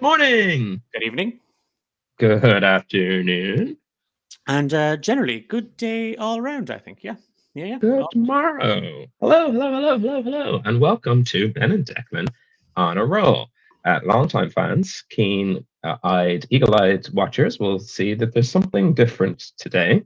Good morning. Good evening. Good afternoon. And uh, generally, good day all around, I think. Yeah. Yeah, yeah. Good All- tomorrow. Hello, hello, hello, hello, hello. And welcome to Ben and Declan on a roll. Uh, longtime fans, keen uh, eyed, eagle eyed watchers will see that there's something different today.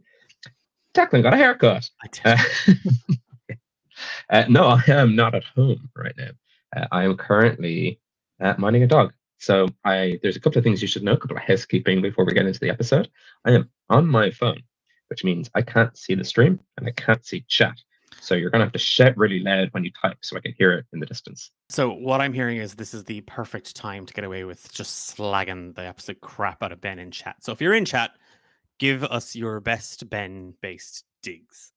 Declan got a haircut. Uh, uh, no, I am not at home right now. Uh, I am currently uh, minding a dog. So I there's a couple of things you should know, a couple of housekeeping before we get into the episode. I am on my phone, which means I can't see the stream and I can't see chat. So you're gonna have to shout really loud when you type so I can hear it in the distance. So what I'm hearing is this is the perfect time to get away with just slagging the absolute crap out of Ben in chat. So if you're in chat, give us your best Ben based digs.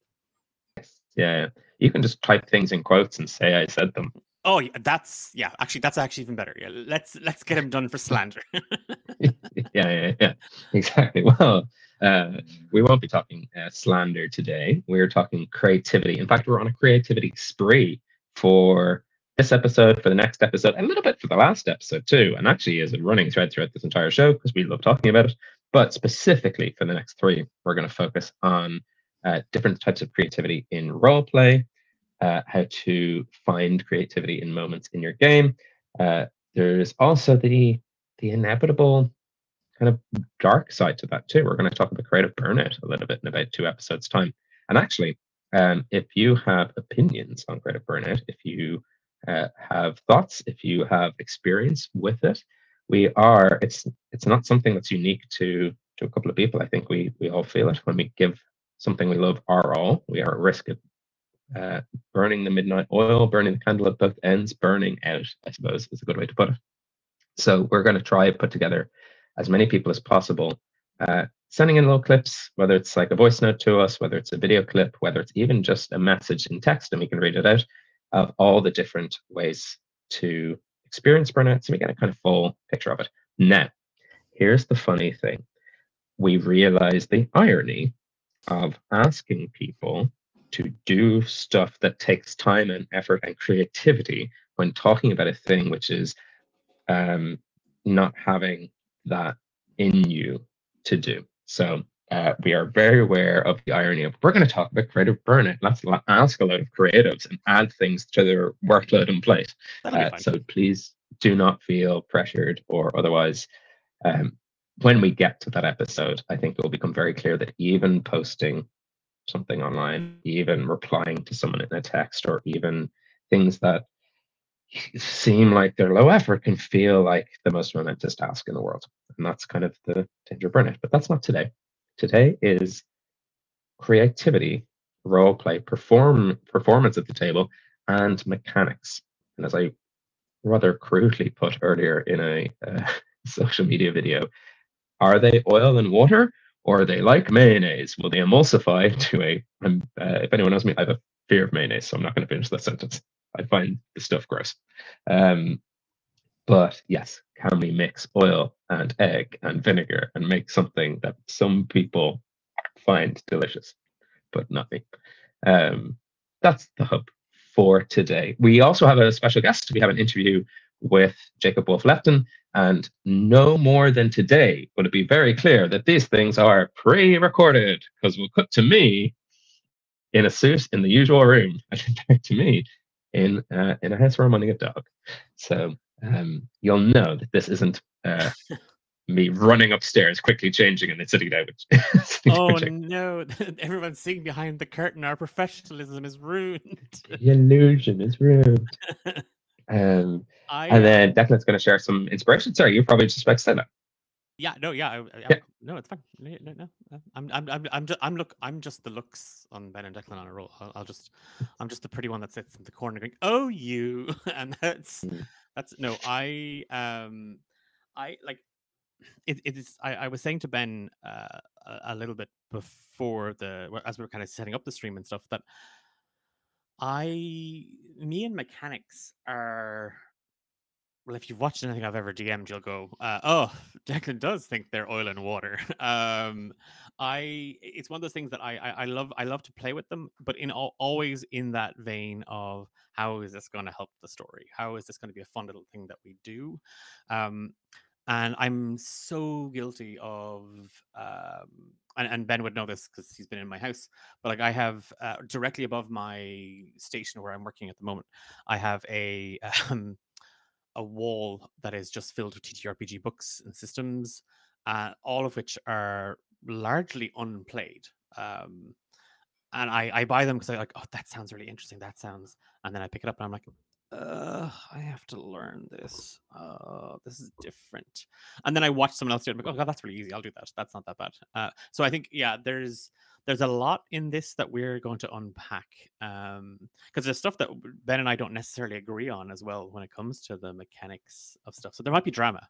Yeah, you can just type things in quotes and say I said them. Oh, yeah, that's yeah. Actually, that's actually even better. Yeah, let's let's get him done for slander. yeah, yeah, yeah, exactly. Well, uh, we won't be talking uh, slander today. We're talking creativity. In fact, we're on a creativity spree for this episode, for the next episode, a little bit for the last episode too. And actually, is a running thread throughout this entire show because we love talking about it. But specifically for the next three, we're going to focus on uh, different types of creativity in role play, uh, how to find creativity in moments in your game. Uh, there's also the the inevitable kind of dark side to that too. We're going to talk about creative burnout a little bit in about two episodes' time. And actually, um, if you have opinions on creative burnout, if you uh, have thoughts, if you have experience with it, we are. It's it's not something that's unique to to a couple of people. I think we we all feel it when we give something we love our all. We are at risk of uh, burning the midnight oil, burning the candle at both ends, burning out. I suppose is a good way to put it. So we're going to try put together as many people as possible, uh, sending in little clips, whether it's like a voice note to us, whether it's a video clip, whether it's even just a message in text and we can read it out of all the different ways to experience burnout so we get a kind of full picture of it. Now, here's the funny thing. We realize the irony of asking people to do stuff that takes time and effort and creativity when talking about a thing which is um, not having that in you to do. So uh, we are very aware of the irony of we're going to talk about creative burnout. Let's ask a lot of creatives and add things to their workload and plate. Uh, so please do not feel pressured or otherwise. Um, when we get to that episode, I think it will become very clear that even posting something online, even replying to someone in a text, or even things that seem like they're low effort can feel like the most momentous task in the world. And that's kind of the danger burnout. But that's not today. Today is creativity, role play, perform performance at the table, and mechanics. And as I rather crudely put earlier in a uh, social media video, are they oil and water, or they like mayonnaise? Will they emulsify to a? I'm, uh, if anyone knows me, I have a fear of mayonnaise, so I'm not going to finish that sentence. I find the stuff gross. Um, but yes, can we mix oil and egg and vinegar and make something that some people find delicious, but not me? Um, that's the hub for today. We also have a special guest. We have an interview with Jacob Wolf Lefton, and no more than today will it be very clear that these things are pre-recorded because we'll cut to me in a suit in the usual room, and back to me in uh, in a house where I'm running a dog. So um, you'll know that this isn't uh, me running upstairs, quickly changing, and then sitting down. Oh down, no! Everyone's seeing behind the curtain. Our professionalism is ruined. the illusion is ruined. Um, I and uh, then Declan's going to share some inspiration. Sorry, you probably just expect to say that. Yeah, no, yeah, I, I, Yeah. no, it's fine. No, no, no, uh, I'm, I'm, I'm, I'm just, I'm look, I'm just the looks on Ben and Declan on a roll. I'll, I'll just, I'm just the pretty one that sits in the corner going, "Oh, you," and that's, Mm. that's no, I, um, I like, it, it is. I, I was saying to Ben uh, a, a little bit before the, as we were kind of setting up the stream and stuff, that I, me and mechanics are well, if you've watched anything I've ever DM'd, you'll go, uh, "Oh, Declan does think they're oil and water." um, I, it's one of those things that I, I, I love. I love to play with them, but in always in that vein of how is this going to help the story? How is this going to be a fun little thing that we do? Um, and I'm so guilty of, um, and, and Ben would know this because he's been in my house. But like, I have uh, directly above my station where I'm working at the moment, I have a um, a wall that is just filled with TTRPG books and systems, uh, all of which are largely unplayed. Um, and I, I buy them because I like, oh, that sounds really interesting. That sounds, and then I pick it up and I'm like, uh, I have to learn this. Uh, this is different. And then I watch someone else do it. I'm like, oh god, that's really easy. I'll do that. That's not that bad. Uh, so I think yeah, there's there's a lot in this that we're going to unpack um because there's stuff that ben and i don't necessarily agree on as well when it comes to the mechanics of stuff so there might be drama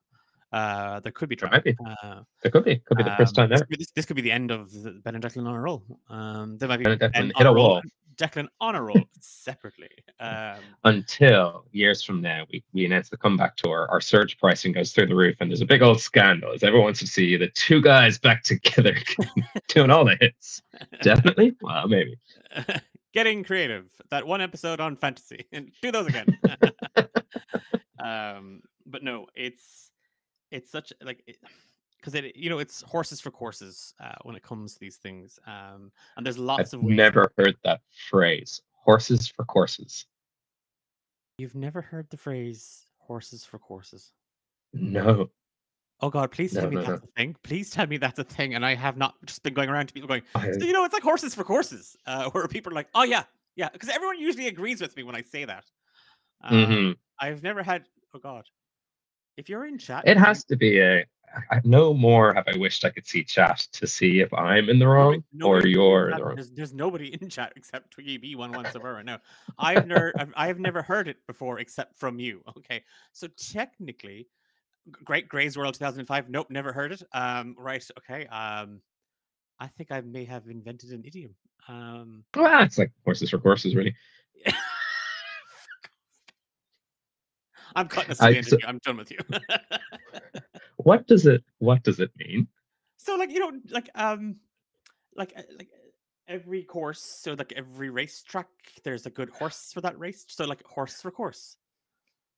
uh there could be drama There might Uh, It could be. Could be the first um, time this, ever. could be, this, this could be the end of Ben and Declan on a roll. Um, there might be Ben Ben on a roll wall. Declan on a roll separately. Um, Until years from now, we, we announce the comeback tour. Our surge pricing goes through the roof, and there's a big old scandal. As everyone wants to see the two guys back together doing all the hits. Definitely. Well, maybe. getting creative. That one episode on fantasy, and do those again. um, but no, it's it's such like because it, you know it's horses for courses uh, when it comes to these things. Um, and there's lots I've of ways. never heard that phrase. Horses for courses. You've never heard the phrase "horses for courses." No. Oh God, please tell No, me no, that's a thing. Please tell me that's a thing. And I have not just been going around to people going, I, so, you know, it's like horses for courses, uh, where people are like, oh yeah, yeah, because everyone usually agrees with me when I say that. Uh, Mhm. I've never had. Oh God, if you're in chat, It has to be a. I, no more have I wished I could see chat to see if I'm in the wrong or nobody you're in the wrong. There's, there's nobody in chat except Twiggy B one one Sabura. No, I've never, I've, I've never heard it before except from you. Okay, so technically, Great Gray's World 2005. Nope, never heard it. Um, right. Okay. Um, I think I may have invented an idiom. Um, Well, it's like horses for courses, really. I'm cutting this I- so- I'm done with you. What does it? What does it mean? so like you know like um like uh, like uh, every course so like every racetrack there's a good horse for that race so like horse for course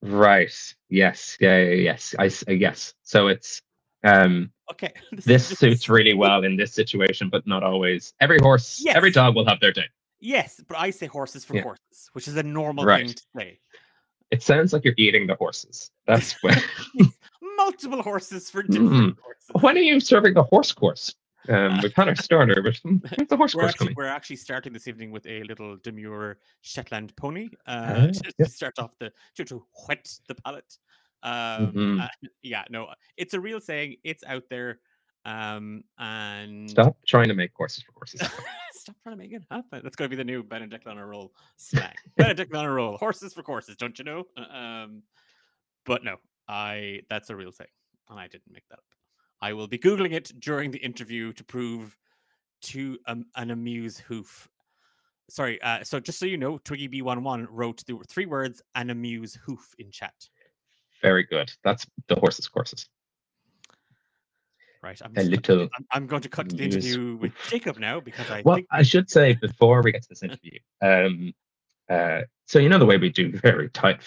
Right. Yes. Yeah. yeah yes. I. uh, Yes. So it's. Um. okay is- This suits really well in this situation, but not always. Every horse, every dog will have their day. yes but i say horses for Yeah. courses which is a normal thing Right. to say It sounds like you're eating the horses. That's when. Multiple horses for different courses when are you serving the horse course? Um, we've had our starter, but when's the horse we're course actually, coming? we're actually starting this evening with a little demure Shetland pony uh, Ah, to, yeah. to start off the to, to whet the palate. Um, Mhm. uh, yeah, no, it's a real saying. It's out there, um, and Stop trying to make horses for horses. Stop trying to make it happen. That's going to be the new Benedict on a roll slang. Benedict on a roll, horses for courses, don't you know? Uh, Um, but no, I that's a real thing, and I didn't make that up. I will be googling it during the interview to prove to um, an amuse hoof. Sorry, uh, so just so you know, Twiggy B11 wrote the three words "an amuse hoof" in chat. Very good. That's the horses courses. Right, I'm, A little I'm, I'm going to cut to the interview with Jacob now because I Well, think I should say before we get to this interview, um, uh, so you know the way we do very tight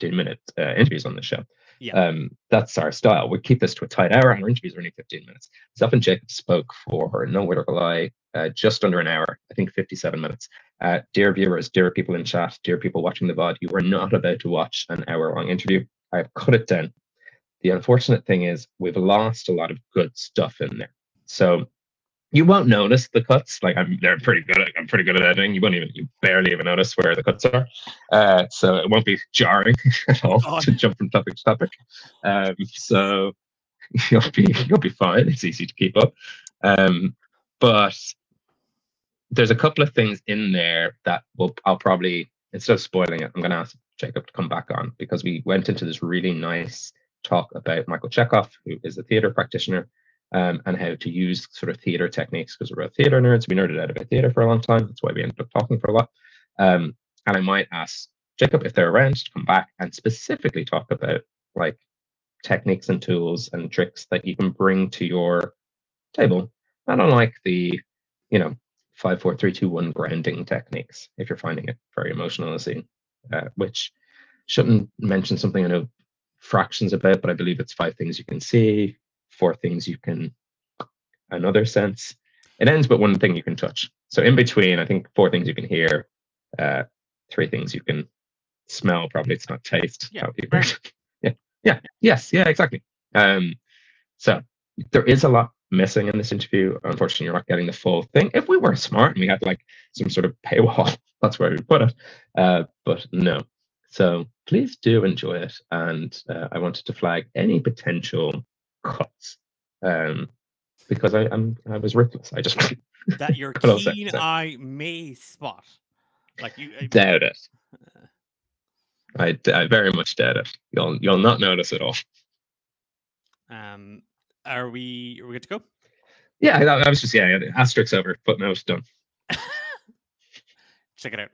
15 minute uh, interviews on the show. Yeah. Um, that's our style. We keep this to a tight hour, and our interviews are only 15 minutes. Self and Jacob spoke for no word or lie, uh, just under an hour. I think 57 minutes. Uh, dear viewers, dear people in chat, dear people watching the VOD, you are not about to watch an hour long interview. I've cut it down. The unfortunate thing is we've lost a lot of good stuff in there. So you won't notice the cuts. Like I'm, they're pretty good. At, I'm pretty good at editing. You won't even, you barely even notice where the cuts are. Uh, so it won't be jarring at all God. to jump from topic to topic. Um, so you'll be, you'll be fine. It's easy to keep up. Um, but there's a couple of things in there that will, I'll probably instead of spoiling it, I'm going to ask Jacob to come back on because we went into this really nice talk about Michael Chekhov, who is a theater practitioner um, and how to use sort of theater techniques because we're both theater nerds. We nerded out about theater for a long time. That's why we ended up talking for a lot. Um, and I might ask Jacob, if they're around, to come back and specifically talk about like techniques and tools and tricks that you can bring to your table. Not unlike the, you know, five, four, three, two, one grounding techniques, if you're finding it very emotional uh, which shouldn't mention something I know fractions about, but I believe it's five things you can see, four things you can another sense. It ends but one thing you can touch. So in between, I think four things you can hear, uh, three things you can smell. Probably it's not taste. Yeah, yeah, yeah, yes, yeah, exactly. Um, so there is a lot missing in this interview. Unfortunately, you're not getting the full thing. If we were smart and we had like some sort of paywall, that's where we put it. Uh, but no. So please do enjoy it. And uh, I wanted to flag any potential cuts um, because I, I'm I was ruthless. I just that your keen eye may spot. Like you I, doubt it. I, I very much doubt it. You'll you'll not notice at all. Um, are we are we good to go? Yeah, I, I was just yeah, asterisk over, footnote done. Check it out.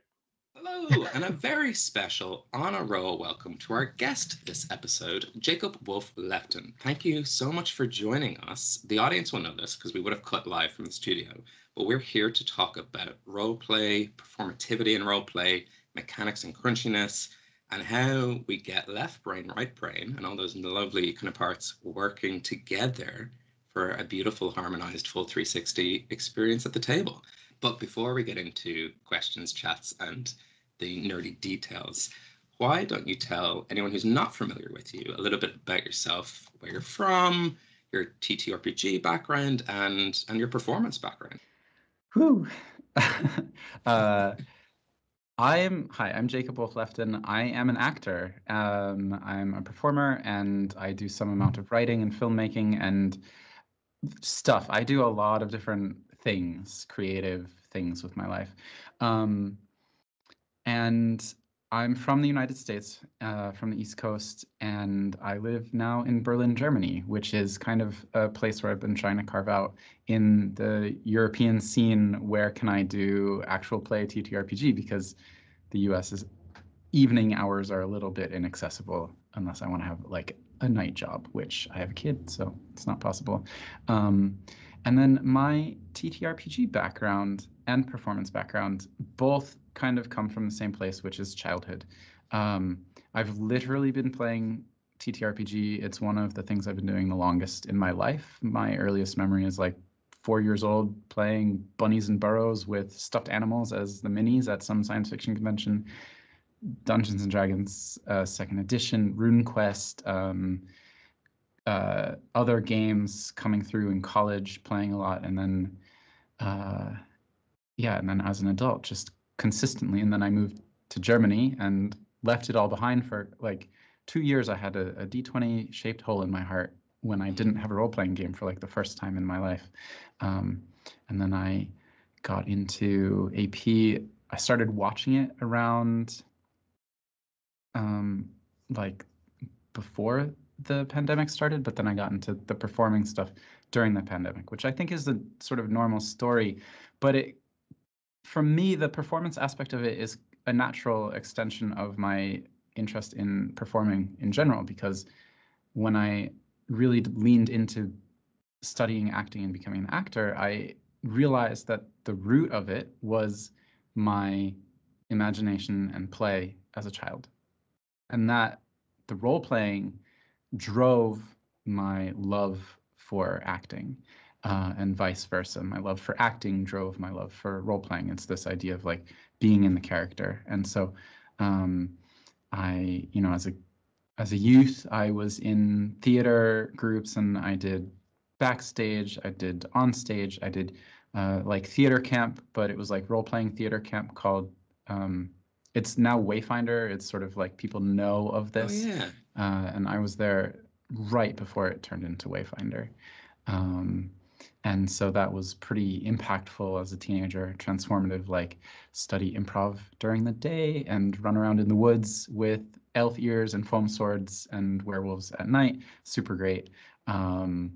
And a very special honor roll welcome to our guest this episode, Jacob Wolf Lefton. Thank you so much for joining us. The audience will know this because we would have cut live from the studio, but we're here to talk about role play, performativity in role play, mechanics and crunchiness, and how we get left brain, right brain, and all those lovely kind of parts working together for a beautiful, harmonized, full 360 experience at the table. But before we get into questions, chats, and the nerdy details, why don't you tell anyone who's not familiar with you a little bit about yourself, where you're from, your TTRPG background, and and your performance background? Whew. uh, I'm hi. I'm Jacob Wolf Lefton. I am an actor. Um, I'm a performer, and I do some amount of writing and filmmaking and stuff. I do a lot of different things, creative things with my life. Um, and I'm from the United States, uh, from the East Coast, and I live now in Berlin, Germany, which is kind of a place where I've been trying to carve out in the European scene. Where can I do actual play TTRPG? Because the US is evening hours are a little bit inaccessible unless I want to have like a night job, which I have a kid, so it's not possible. Um, and then my TTRPG background and performance background both kind of come from the same place, which is childhood. Um, I've literally been playing TTRPG. It's one of the things I've been doing the longest in my life. My earliest memory is like four years old playing bunnies and burrows with stuffed animals as the minis at some science fiction convention. Dungeons and Dragons uh, Second Edition, RuneQuest, um, uh, other games coming through in college, playing a lot, and then uh, yeah, and then as an adult, just consistently. And then I moved to Germany and left it all behind for like two years. I had a a D20 shaped hole in my heart when I didn't have a role playing game for like the first time in my life. Um, and then I got into AP. I started watching it around um, like before the pandemic started, but then I got into the performing stuff during the pandemic, which I think is the sort of normal story. But it for me, the performance aspect of it is a natural extension of my interest in performing in general, because when I really leaned into studying acting and becoming an actor, I realized that the root of it was my imagination and play as a child. And that the role playing drove my love for acting uh, and vice versa. My love for acting drove my love for role playing. It's this idea of like being in the character. And so um, I, you know, as a as a youth, I was in theater groups and I did backstage, I did on stage, I did uh, like theater camp, but it was like role playing theater camp called. Um, it's now Wayfinder. It's sort of like people know of oh, this. Oh, yeah. Uh, and I was there right before it turned into Wayfinder. Um, and so that was pretty impactful as a teenager transformative like study improv during the day and run around in the woods with elf ears and foam swords and werewolves at night super great um,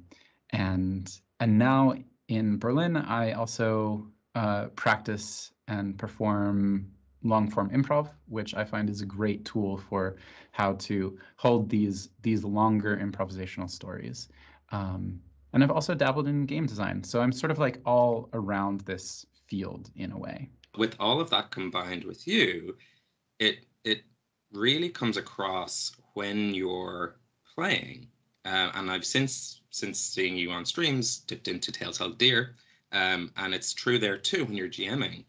and and now in berlin i also uh, practice and perform long form improv, which I find is a great tool for how to hold these these longer improvisational stories. Um, and I've also dabbled in game design, so I'm sort of like all around this field in a way. With all of that combined with you, it it really comes across when you're playing. Uh, and I've since since seeing you on streams dipped into Telltale Deer, um, and it's true there too when you're GMing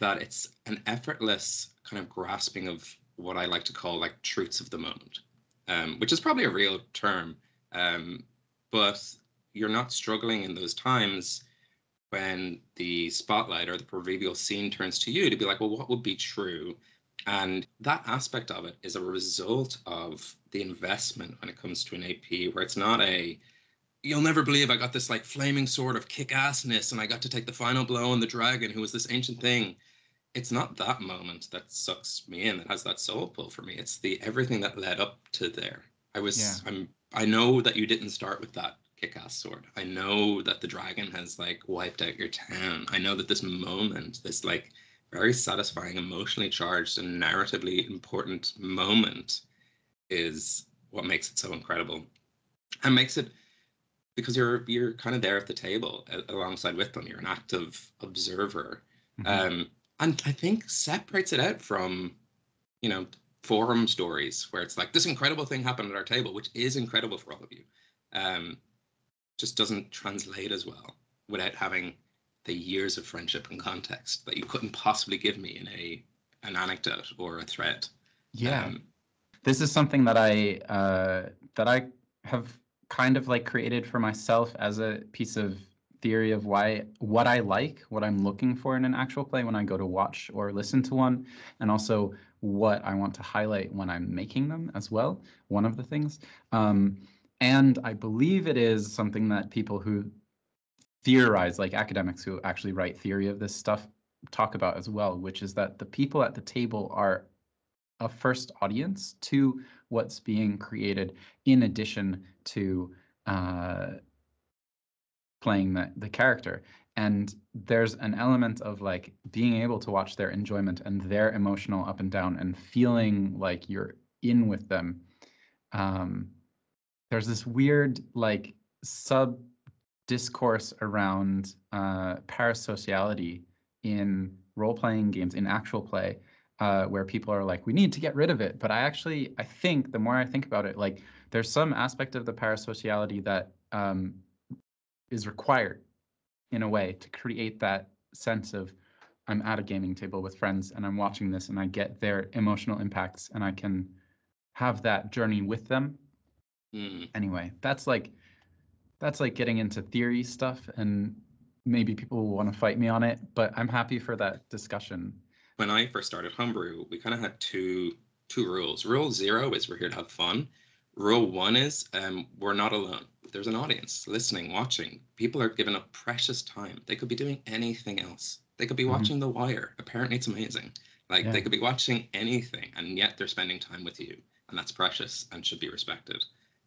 that it's an effortless kind of grasping of what I like to call like truths of the moment, um, which is probably a real term, um, but you're not struggling in those times when the spotlight or the proverbial scene turns to you to be like, well, what would be true? And that aspect of it is a result of the investment when it comes to an AP, where it's not a, you'll never believe I got this like flaming sword of kick assness and I got to take the final blow on the dragon who was this ancient thing. It's not that moment that sucks me in, that has that soul pull for me. It's the everything that led up to there. I was yeah. I'm I know that you didn't start with that kick ass sword. I know that the dragon has like wiped out your town. I know that this moment, this like very satisfying, emotionally charged, and narratively important moment is what makes it so incredible and makes it because you're you're kind of there at the table alongside with them you're an active observer mm-hmm. um, and i think separates it out from you know forum stories where it's like this incredible thing happened at our table which is incredible for all of you um, just doesn't translate as well without having the years of friendship and context that you couldn't possibly give me in a an anecdote or a thread. Yeah, um, this is something that I uh, that I have kind of like created for myself as a piece of theory of why what I like, what I'm looking for in an actual play when I go to watch or listen to one, and also what I want to highlight when I'm making them as well. One of the things. Um, and I believe it is something that people who theorize, like academics who actually write theory of this stuff, talk about as well, which is that the people at the table are a first audience to what's being created in addition to uh, playing the, the character. And there's an element of like being able to watch their enjoyment and their emotional up and down and feeling like you're in with them. Um, there's this weird like sub discourse around uh, parasociality in role playing games, in actual play, uh, where people are like, we need to get rid of it. But I actually, I think the more I think about it, like there's some aspect of the parasociality that um, is required in a way to create that sense of I'm at a gaming table with friends and I'm watching this and I get their emotional impacts and I can have that journey with them. Mm. Anyway, that's like that's like getting into theory stuff and maybe people will want to fight me on it, but I'm happy for that discussion. When I first started Homebrew, we kind of had two two rules. Rule zero is we're here to have fun. Rule one is um, we're not alone. There's an audience listening, watching. People are given up precious time. They could be doing anything else. They could be mm-hmm. watching The Wire. Apparently, it's amazing. Like yeah. they could be watching anything, and yet they're spending time with you, and that's precious and should be respected.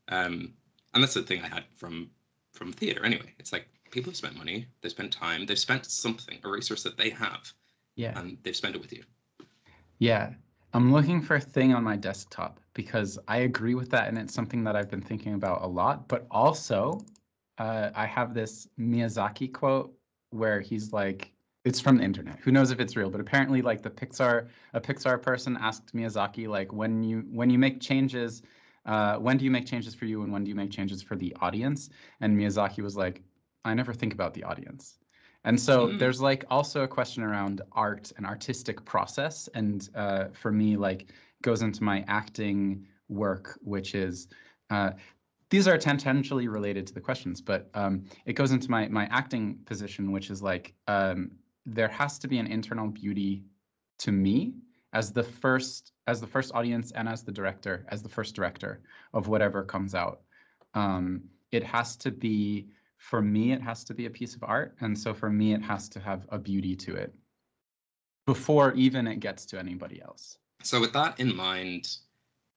Um, and that's the thing I had from from theater anyway. It's like people have spent money, they've spent time, they've spent something, a resource that they have. Yeah. And they've spent it with you. Yeah. I'm looking for a thing on my desktop because I agree with that and it's something that I've been thinking about a lot. But also, uh, I have this Miyazaki quote where he's like, it's from the internet. Who knows if it's real? But apparently, like the Pixar, a Pixar person asked Miyazaki, like, when you when you make changes, uh, when do you make changes for you and when do you make changes for the audience? And Miyazaki was like, I never think about the audience. And so mm. there's like also a question around art and artistic process. And uh, for me, like goes into my acting work, which is uh, these are tangentially related to the questions, but um, it goes into my my acting position, which is like um, there has to be an internal beauty to me as the first as the first audience and as the director as the first director of whatever comes out. Um, it has to be for me it has to be a piece of art and so for me it has to have a beauty to it before even it gets to anybody else. So with that in mind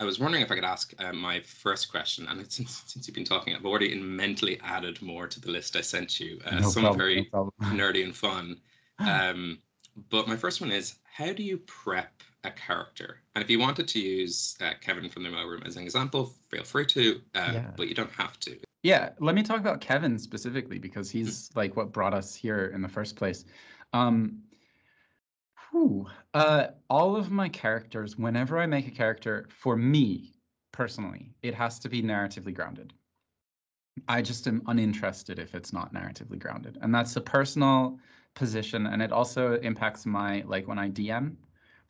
i was wondering if i could ask uh, my first question and since, since you've been talking i've already mentally added more to the list i sent you uh, no some problem, very no nerdy and fun. Um, but my first one is how do you prep a character? And if you wanted to use uh, Kevin from the mail room as an example, feel free to, uh, yeah. but you don't have to. Yeah, let me talk about Kevin specifically because he's mm-hmm. like what brought us here in the first place. Um, whew, uh, all of my characters, whenever I make a character, for me personally, it has to be narratively grounded. I just am uninterested if it's not narratively grounded. And that's a personal position. And it also impacts my, like when I DM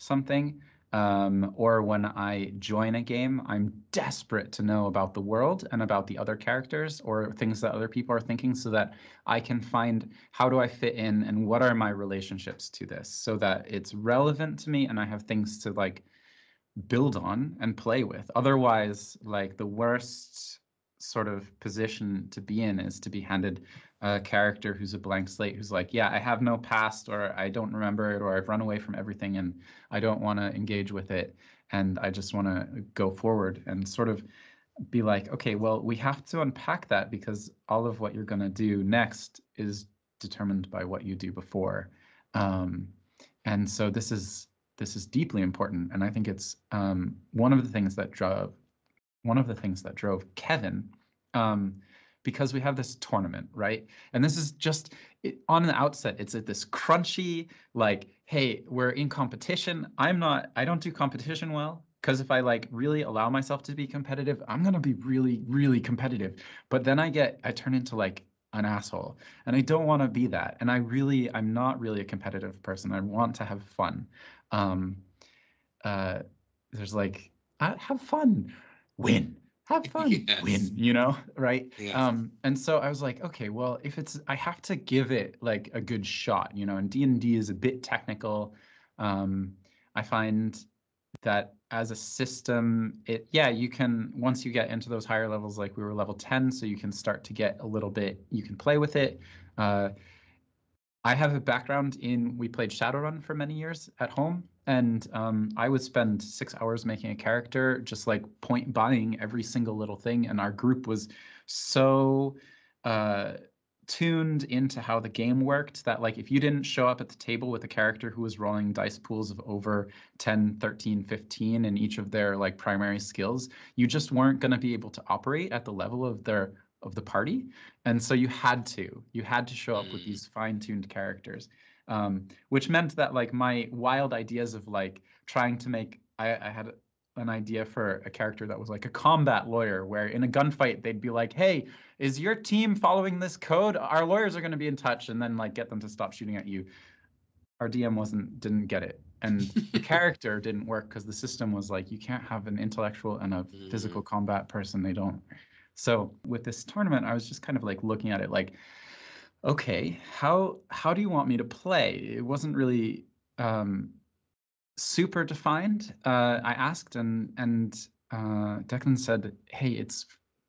something um, or when I join a game, I'm desperate to know about the world and about the other characters or things that other people are thinking so that I can find how do I fit in and what are my relationships to this so that it's relevant to me and I have things to like build on and play with. Otherwise, like the worst sort of position to be in is to be handed a character who's a blank slate who's like yeah i have no past or i don't remember it or i've run away from everything and i don't want to engage with it and i just want to go forward. And sort of be like okay well we have to unpack that because all of what you're going to do next is determined by what you do before. Um, and so this is this is deeply important and i think it's um, one of the things that drove one of the things that drove Kevin, um, because we have this tournament, right? And this is just it, on the outset, it's at this crunchy, like, hey, we're in competition. I'm not, I don't do competition well because if I like really allow myself to be competitive, I'm gonna be really, really competitive. But then I get, I turn into like an asshole, and I don't want to be that. And I really, I'm not really a competitive person. I want to have fun. Um, uh, there's like, I have fun win have fun. Yes. win you know right? Yes. um and so i was like okay well if it's i have to give it like a good shot you know and d&d is a bit technical. Um i find that as a system it yeah you can once you get into those higher levels like we were level 10 so you can start to get a little bit you can play with it. Uh i have a background in we played shadowrun for many years at home and um, I would spend six hours making a character, just like point buying every single little thing. And our group was so uh, tuned into how the game worked that like if you didn't show up at the table with a character who was rolling dice pools of over 10 13 15 in each of their like primary skills you just weren't going to be able to operate at the level of their of the party and so you had to you had to show up with mm. these fine-tuned characters um, which meant that like my wild ideas of like trying to make I, I had an idea for a character that was like a combat lawyer where in a gunfight they'd be like hey is your team following this code? Our lawyers are going to be in touch and then like get them to stop shooting at you. Our dm wasn't didn't get it and the character didn't work because the system was like you can't have an intellectual and a mm. physical combat person they don't. So with this tournament i was just kind of like looking at it like okay, how how do you want me to play? It wasn't really um, super defined. Uh, I asked, and and uh, Declan said, "Hey, it's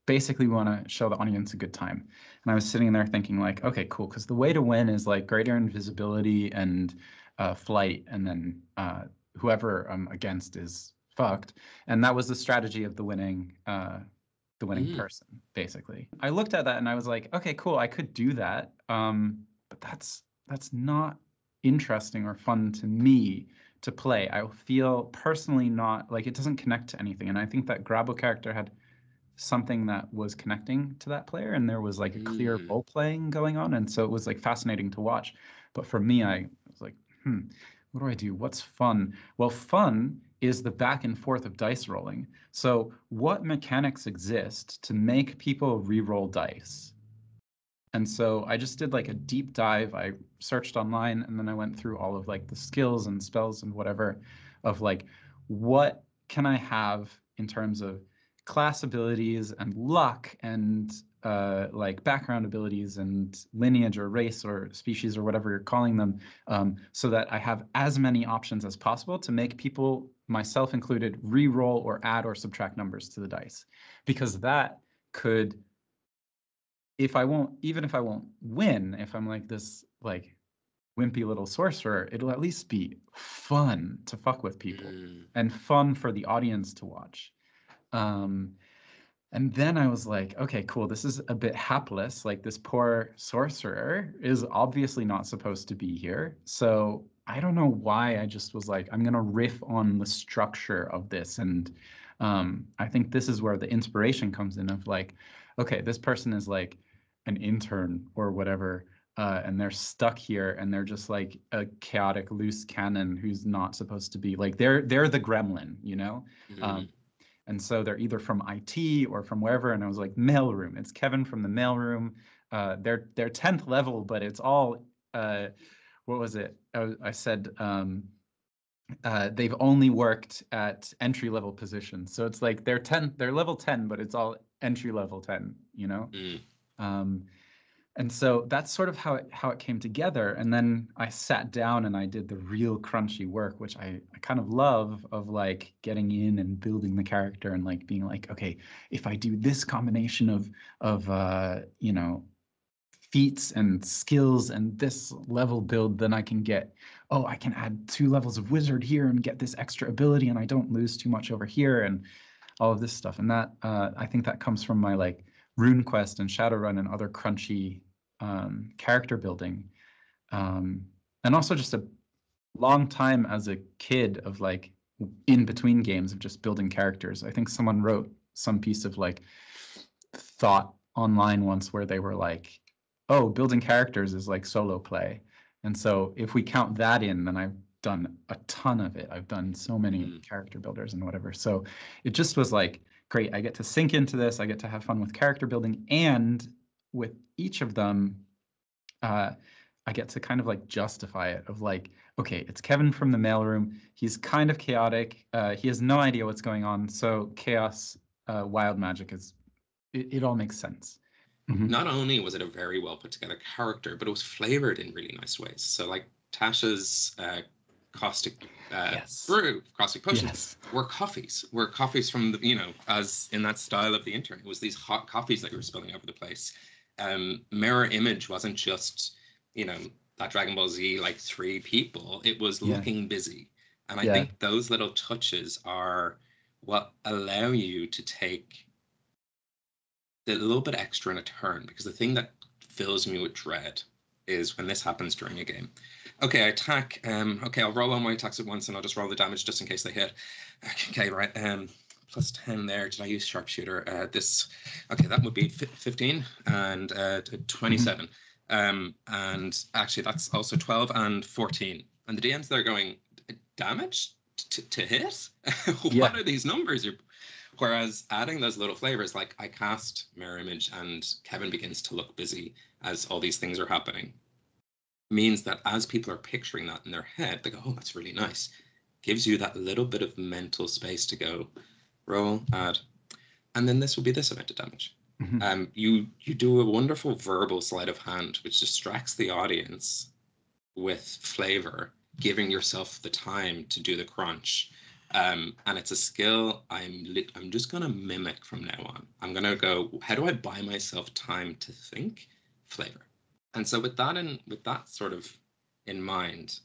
basically we want to show the audience a good time." And I was sitting there thinking, like, okay, cool, because the way to win is like greater invisibility and uh, flight, and then uh, whoever I'm against is fucked. And that was the strategy of the winning uh, the winning mm. person, basically. I looked at that and I was like, okay, cool, I could do that. Um, but that's that's not interesting or fun to me to play. I feel personally not like it doesn't connect to anything. And I think that Grabo character had something that was connecting to that player and there was like a clear mm. role playing going on. And so it was like fascinating to watch. But for me, I was like, hmm, what do I do? What's fun? Well, fun is the back and forth of dice rolling. So, what mechanics exist to make people re-roll dice? And so I just did like a deep dive. I searched online and then I went through all of like the skills and spells and whatever of like what can I have in terms of class abilities and luck and uh, like background abilities and lineage or race or species or whatever you're calling them, um, so that I have as many options as possible to make people, myself included, re-roll or add or subtract numbers to the dice, because that could, if I won't, even if I won't win, if I'm like this like wimpy little sorcerer, it'll at least be fun to fuck with people mm. and fun for the audience to watch. Um, and then I was like, okay, cool. This is a bit hapless. Like this poor sorcerer is obviously not supposed to be here. So I don't know why I just was like, I'm gonna riff on the structure of this. And um, I think this is where the inspiration comes in of like, okay, this person is like an intern or whatever. Uh, and they're stuck here and they're just like a chaotic loose cannon who's not supposed to be like they're they're the gremlin you know Mm-hmm. um, and so they're either from IT or from wherever. And I was like, mailroom. It's Kevin from the mailroom. Uh, they're they're tenth level, but it's all uh, what was it? I, I said um, uh, they've only worked at entry level positions. So it's like they're ten, they're level ten, but it's all entry level ten. You know. Mm. Um, and so that's sort of how it how it came together. And then I sat down and I did the real crunchy work, which I, I kind of love of like getting in and building the character and like being like, okay, if I do this combination of of uh, you know feats and skills and this level build, then I can get, oh, I can add two levels of wizard here and get this extra ability and I don't lose too much over here and all of this stuff. And that uh, I think that comes from my like RuneQuest and Shadowrun and other crunchy um, character building, um, and also just a long time as a kid of like in between games of just building characters. I think someone wrote some piece of like thought online once where they were like, "Oh, building characters is like solo play," and so if we count that in, then I've done a ton of it. I've done so many Mm. character builders and whatever. So it just was like great. I get to sink into this. I get to have fun with character building, and with each of them, uh, I get to kind of like justify it of like, okay, it's Kevin from the mailroom. He's kind of chaotic. Uh, he has no idea what's going on. So chaos, uh, wild magic is, it, it all makes sense. Mhm. Not only was it a very well put together character, but it was flavored in really nice ways. So like Tasha's uh, caustic uh, Yes. brew, caustic potions, Yes. were coffees. Were coffees from the you know as in that style of the intern. It was these hot coffees that you were spilling over the place. Um, mirror image wasn't just you know that Dragon Ball Z like three people. It was Yeah. looking busy, and I Yeah. think those little touches are what allow you to take a little bit extra in a turn because the thing that fills me with dread is when this happens during a game. Okay, I attack. Um, okay, I'll roll all my attacks at once and I'll just roll the damage just in case they hit. Okay, right. Um, plus 10 there. Did I use sharpshooter? Uh, this, okay, that would be fi 15 and uh, t- 27. Um, and actually, that's also 12 and 14. And the DMs they're going, damage to, to hit? what Yeah. are these numbers? You're, whereas adding those little flavors, like I cast mirror image and Kevin begins to look busy as all these things are happening, means that as people are picturing that in their head, they go, oh, that's really nice. Gives you that little bit of mental space to go, roll, add, and then this will be this amount of damage. Mhm. Um, you you do a wonderful verbal sleight of hand, which distracts the audience with flavor, giving yourself the time to do the crunch. Um, and it's a skill I'm lit- I'm just gonna mimic from now on. I'm gonna go. How do I buy myself time to think? Flavor. And so with that and with that sort of in mind,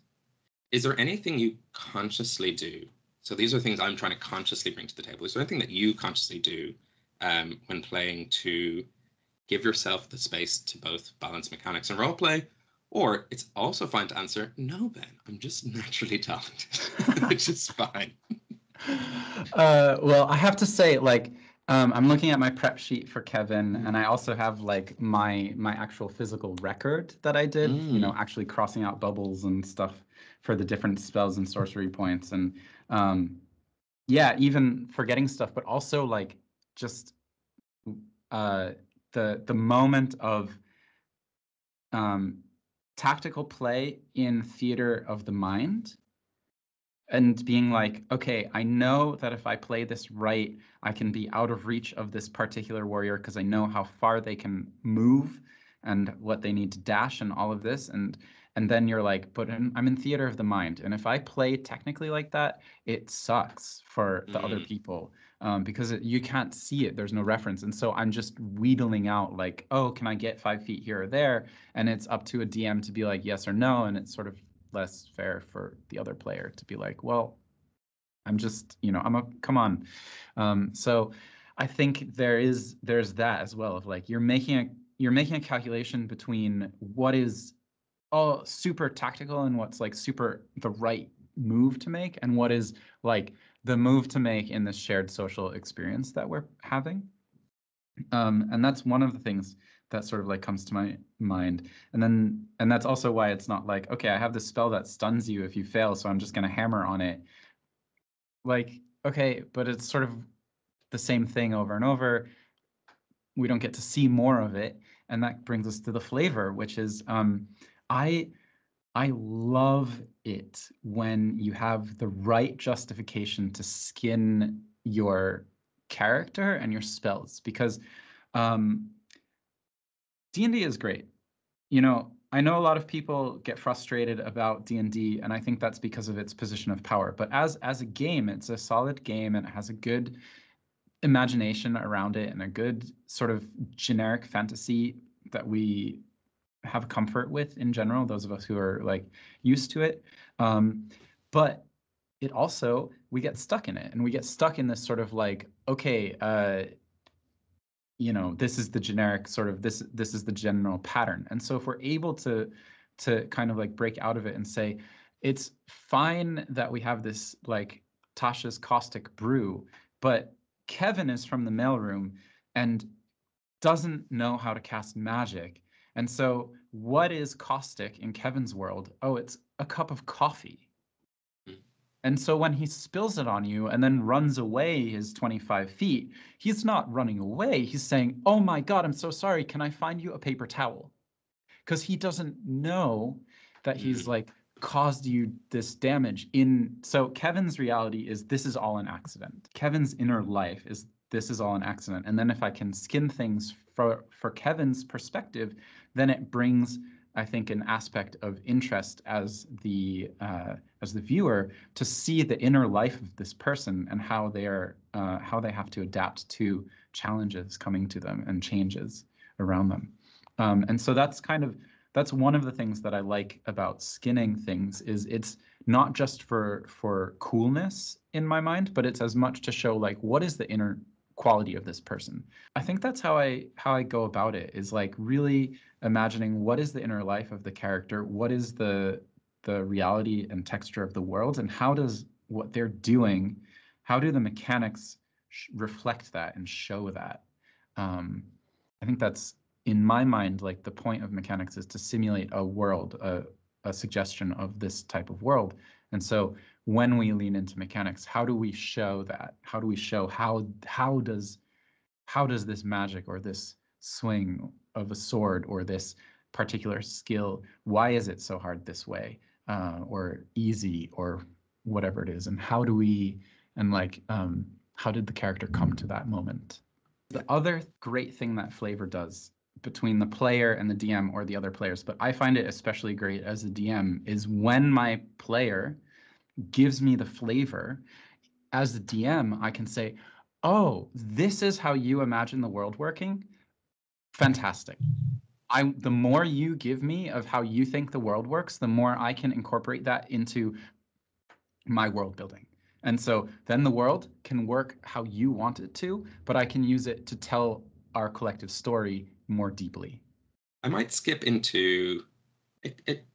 is there anything you consciously do? So these are things I'm trying to consciously bring to the table. Is there anything that you consciously do um, when playing to give yourself the space to both balance mechanics and roleplay? Or it's also fine to answer, no, Ben, I'm just naturally talented, which is fine. uh, well, I have to say, like, um, I'm looking at my prep sheet for Kevin, and I also have like my my actual physical record that I did. You know, actually crossing out bubbles and stuff for the different spells and sorcery points, and um, yeah, even forgetting stuff, but also like just uh, the the moment of um, tactical play in theater of the mind and being like, okay, I know that if I play this right, I can be out of reach of this particular warrior because I know how far they can move and what they need to dash and all of this. And and then you're like, but in, I'm in theater of the mind, and if I play technically like that, it sucks for the other Mm. people um, because it, you can't see it. There's no reference, and so I'm just wheedling out like, oh, can I get five feet here or there? And it's up to a DM to be like yes or no, and it's sort of less fair for the other player to be like, well, I'm just, you know, I'm a come on. Um, so I think there is there's that as well of like you're making a you're making a calculation between what is all super tactical and what's like super the right move to make and what is like the move to make in this shared social experience that we're having. Um, and that's one of the things that sort of like comes to my mind. And then and that's also why it's not like okay i have this spell that stuns you if you fail so i'm just going to hammer on it. Like okay but it's sort of the same thing over and over. We don't get to see more of it and that brings us to the flavor which is um i i love it when you have the right justification to skin your character and your spells because um D&D is great. You know, I know a lot of people get frustrated about D&D and I think that's because of its position of power. But as as a game, it's a solid game and it has a good imagination around it and a good sort of generic fantasy that we have comfort with in general, those of us who are like used to it. Um, but it also we get stuck in it and we get stuck in this sort of like okay uh, you know this is the generic sort of this this is the general pattern and so if we're able to to kind of like break out of it and say it's fine that we have this like tasha's caustic brew but kevin is from the mailroom and doesn't know how to cast magic and so what is caustic in kevin's world oh it's a cup of coffee and so when he spills it on you and then runs away his 25 feet, he's not running away. He's saying, Oh my God, I'm so sorry. Can I find you a paper towel? Because he doesn't know that he's mm-hmm. like caused you this damage in so kevin's reality is this is all an accident kevin's inner life is this is all an accident and then if i can skin things for for kevin's perspective then it brings I think, an aspect of interest as the uh, as the viewer to see the inner life of this person and how they are uh, how they have to adapt to challenges coming to them and changes around them. Um, and so that's kind of that's one of the things that I like about skinning things is it's not just for for coolness in my mind, but it's as much to show like what is the inner quality of this person. I think that's how I how I go about it is like really imagining what is the inner life of the character, what is the the reality and texture of the world, and how does what they're doing, how do the mechanics sh- reflect that and show that? Um, I think that's in my mind like the point of mechanics is to simulate a world, a, a suggestion of this type of world, and so when we lean into mechanics, how do we show that? How do we show how how does how does this magic or this swing of a sword or this particular skill, why is it so hard this way uh, or easy or whatever it is? And how do we, and like, um, how did the character come to that moment? The other great thing that flavor does between the player and the DM or the other players, but I find it especially great as a DM is when my player gives me the flavor. As the DM, I can say, "Oh, this is how you imagine the world working fantastic. I the more you give me of how you think the world works, the more I can incorporate that into my world building. And so then the world can work how you want it to, but I can use it to tell our collective story more deeply. I might skip into it, it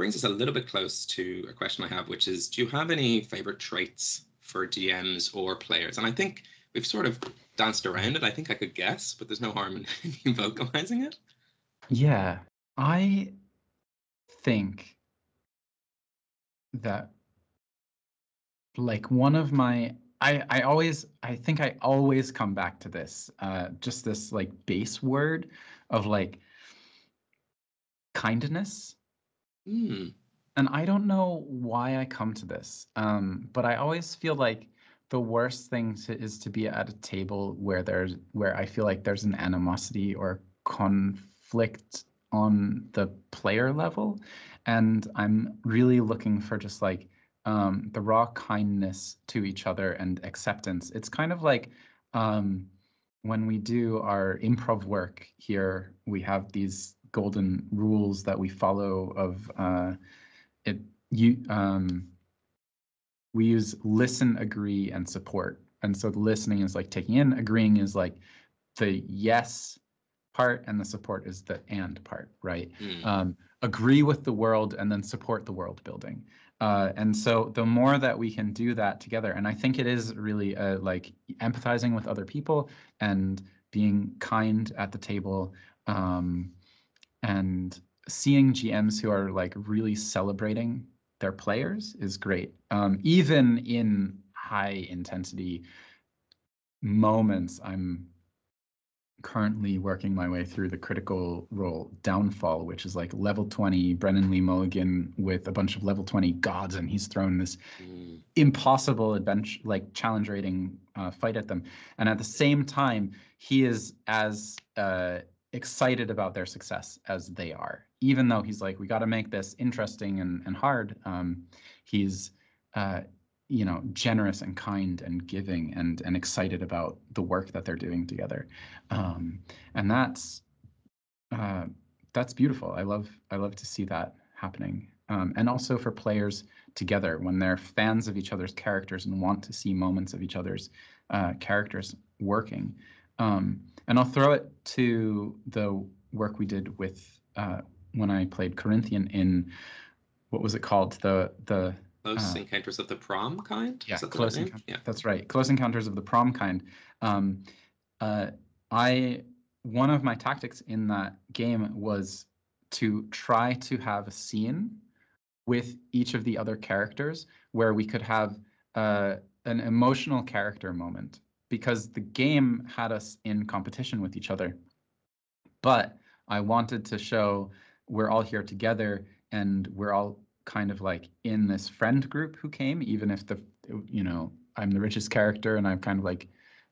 brings us a little bit close to a question I have, which is do you have any favorite traits for DMs or players? And I think we've sort of danced around it. I think I could guess, but there's no harm in vocalizing it. Yeah, I think that like one of my I, I always I think I always come back to this uh, just this like base word of like kindness. Mm. And I don't know why I come to this, um, but I always feel like the worst thing to, is to be at a table where there's where I feel like there's an animosity or conflict on the player level, and I'm really looking for just like um, the raw kindness to each other and acceptance. It's kind of like um, when we do our improv work here, we have these golden rules that we follow of uh, it. You um, we use listen, agree, and support. And so the listening is like taking in, agreeing is like the yes part, and the support is the and part, right? Mm. Um, agree with the world and then support the world building. Uh, and so the more that we can do that together, and I think it is really uh, like empathizing with other people and being kind at the table um, and seeing GMs who are like really celebrating their players is great. Um, even in high intensity moments, I'm currently working my way through the critical role downfall which is like level 20 brennan lee mulligan with a bunch of level 20 gods and he's thrown this mm. impossible adventure like challenge rating uh, fight at them and at the same time he is as uh, excited about their success as they are. Even though he's like we got to make this interesting and, and hard um, he's uh, you know generous and kind and giving and and excited about the work that they're doing together. Um, and that's uh, that's beautiful. I love i love to see that happening. Um, and also for players together when they're fans of each other's characters and want to see moments of each other's uh, characters working um, and i'll throw it to the work we did with uh, when i played corinthian in what was it called the the Close uh, Encounters of the Prom kind? Yeah, Close Encounters. Yeah. That's right. Close Encounters of the Prom kind. Um, uh, I one of my tactics in that game was to try to have a scene with each of the other characters where we could have uh, an emotional character moment because the game had us in competition with each other. But I wanted to show we're all here together and we're all kind of like in this friend group who came, even if the you know I'm the richest character and I'm kind of like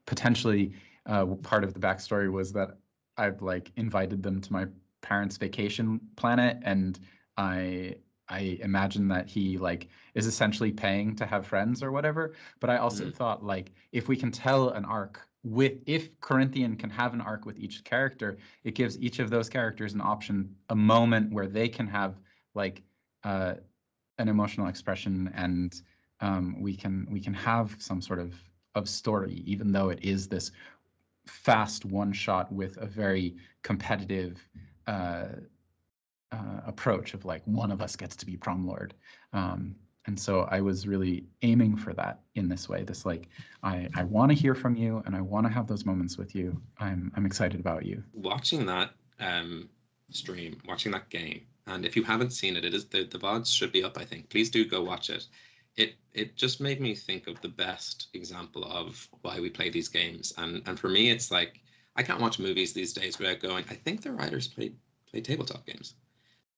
potentially uh, part of the backstory was that I've like invited them to my parents' vacation planet and I I imagine that he like is essentially paying to have friends or whatever. But I also mm. thought like if we can tell an arc with if Corinthian can have an arc with each character, it gives each of those characters an option, a moment where they can have like uh, an emotional expression and um, we can we can have some sort of of story even though it is this fast one shot with a very competitive uh, uh, approach of like one of us gets to be prom lord um, and so i was really aiming for that in this way this like i i want to hear from you and i want to have those moments with you i'm i'm excited about you watching that um stream watching that game and if you haven't seen it, it is the, the VODs should be up, I think. Please do go watch it. It it just made me think of the best example of why we play these games. And and for me it's like I can't watch movies these days without going, I think the writers play play tabletop games.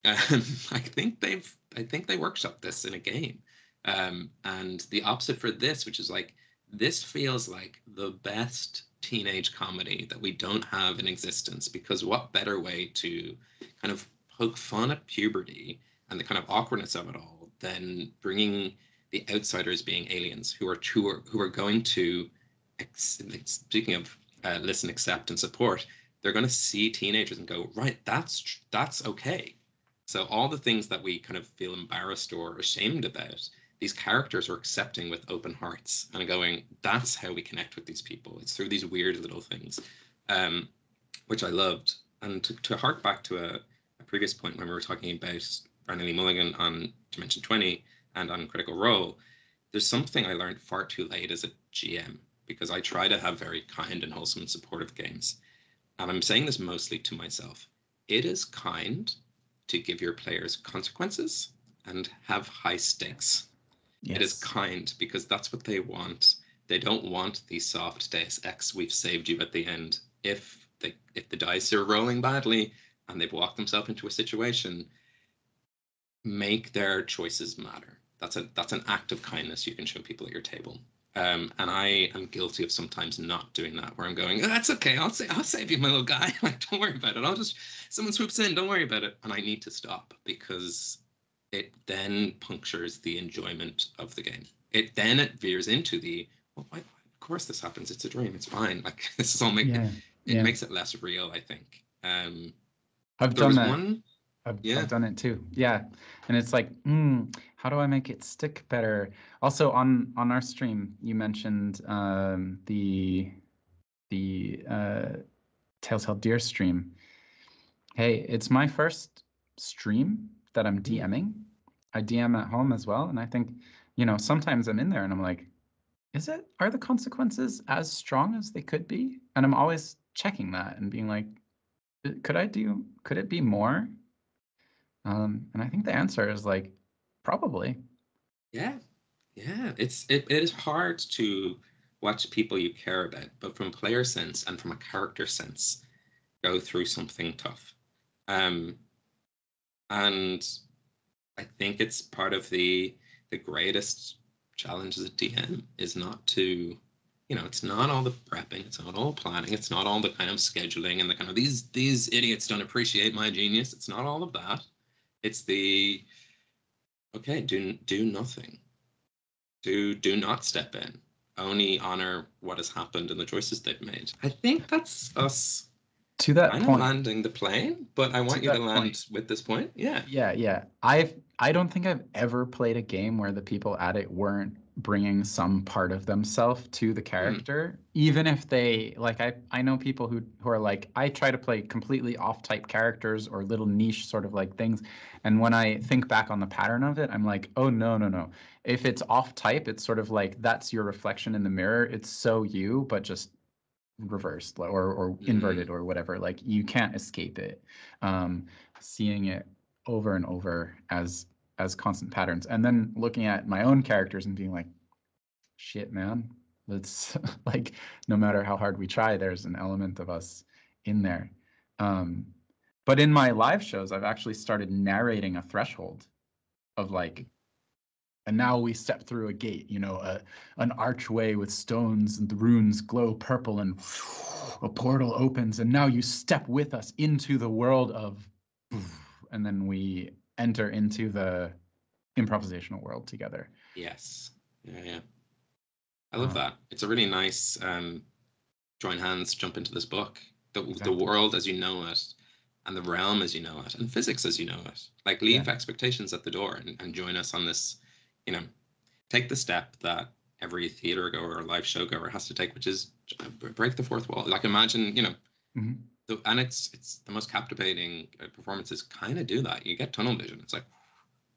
Um, I think they've I think they workshop this in a game. Um, and the opposite for this, which is like this feels like the best teenage comedy that we don't have in existence because what better way to kind of poke fun at puberty and the kind of awkwardness of it all than bringing the outsiders being aliens who are true who are going to speaking of uh, listen accept and support they're going to see teenagers and go right that's that's okay so all the things that we kind of feel embarrassed or ashamed about these characters are accepting with open hearts and going that's how we connect with these people it's through these weird little things um, which i loved and to, to hark back to a, previous point when we were talking about Brennan Lee Mulligan on Dimension 20 and on Critical Role, there's something I learned far too late as a GM because I try to have very kind and wholesome and supportive games. And I'm saying this mostly to myself. It is kind to give your players consequences and have high stakes. Yes. It is kind because that's what they want. They don't want the soft Deus Ex, we've saved you at the end. If the if the dice are rolling badly, and they've walked themselves into a situation, make their choices matter. That's a that's an act of kindness you can show people at your table. Um, and I am guilty of sometimes not doing that, where I'm going, oh, "That's okay, I'll say I'll save you, my little guy. like, don't worry about it. I'll just someone swoops in, don't worry about it." And I need to stop because it then punctures the enjoyment of the game. It then it veers into the, well, why, of course this happens. It's a dream. It's fine. Like this is all make yeah, it, yeah. makes it less real. I think. Um, I've done that. One? I've, yeah. I've done it too. Yeah, and it's like, mm, how do I make it stick better? Also, on on our stream, you mentioned um, the the uh, Telltale Deer stream. Hey, it's my first stream that I'm DMing. I DM at home as well, and I think, you know, sometimes I'm in there and I'm like, is it are the consequences as strong as they could be? And I'm always checking that and being like, could I do? Could it be more? Um, and I think the answer is like, probably. Yeah, yeah. It's it, it is hard to watch people you care about, but from player sense and from a character sense, go through something tough. Um, and I think it's part of the the greatest challenge as a DM is not to, you know, it's not all the prepping, it's not all planning, it's not all the kind of scheduling and the kind of these these idiots don't appreciate my genius. It's not all of that. It's the okay, do do nothing. Do do not step in. Only honor what has happened and the choices they've made. I think that's us to that I'm point landing the plane, but I want To you to that land point. with this point. Yeah. Yeah, yeah. I've I don't think I've ever played a game where the people at it weren't bringing some part of themselves to the character, even if they like I I know people who who are like I try to play completely off type characters or little niche sort of like things, and when I think back on the pattern of it, I'm like, oh no no no. If it's off type, it's sort of like that's your reflection in the mirror. It's so you, but just reversed or or Mm. inverted or whatever. Like you can't escape it. Um, seeing it over and over as as constant patterns. And then looking at my own characters and being like shit man. Let's like no matter how hard we try there's an element of us in there. Um but in my live shows i've actually started narrating a threshold of like and now we step through a gate you know a, an archway with stones and the runes glow purple and a portal opens and now you step with us into the world of and then we enter into the improvisational world together. Yes. Yeah, yeah. I love Uh, that. It's a really nice um, join hands, jump into this book. The, Exactly. the world as you know it, and the realm as you know it, and physics as you know it. Like leave Yeah. expectations at the door and, and join us on this. You know, take the step that every theater goer or live show goer has to take, which is uh, break the fourth wall. Like imagine, you know, Mhm. The, and it's it's the most captivating uh, performances. Kind of do that. You get tunnel vision. It's like.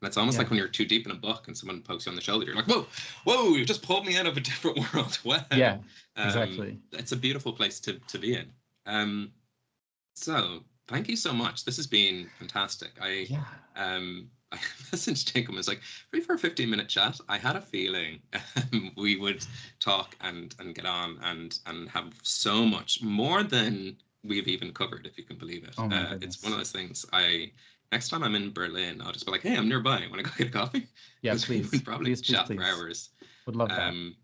It's almost Yeah. like when you're too deep in a book and someone pokes you on the shoulder. You're like, "Whoa, whoa! You just pulled me out of a different world." Wow. Yeah, Um, exactly. It's a beautiful place to to be in. Um, so thank you so much. This has been fantastic. I Yeah. um I messaged Jacob and was like, free for a 15 minute chat. I had a feeling um, we would talk and and get on and and have so much more than we've even covered, if you can believe it. Oh uh, it's one of those things. I next time I'm in Berlin, I'll just be like, hey, I'm nearby. Want to go get a coffee? Yeah, we please. would probably please, chat please. for hours. Would love that. Um,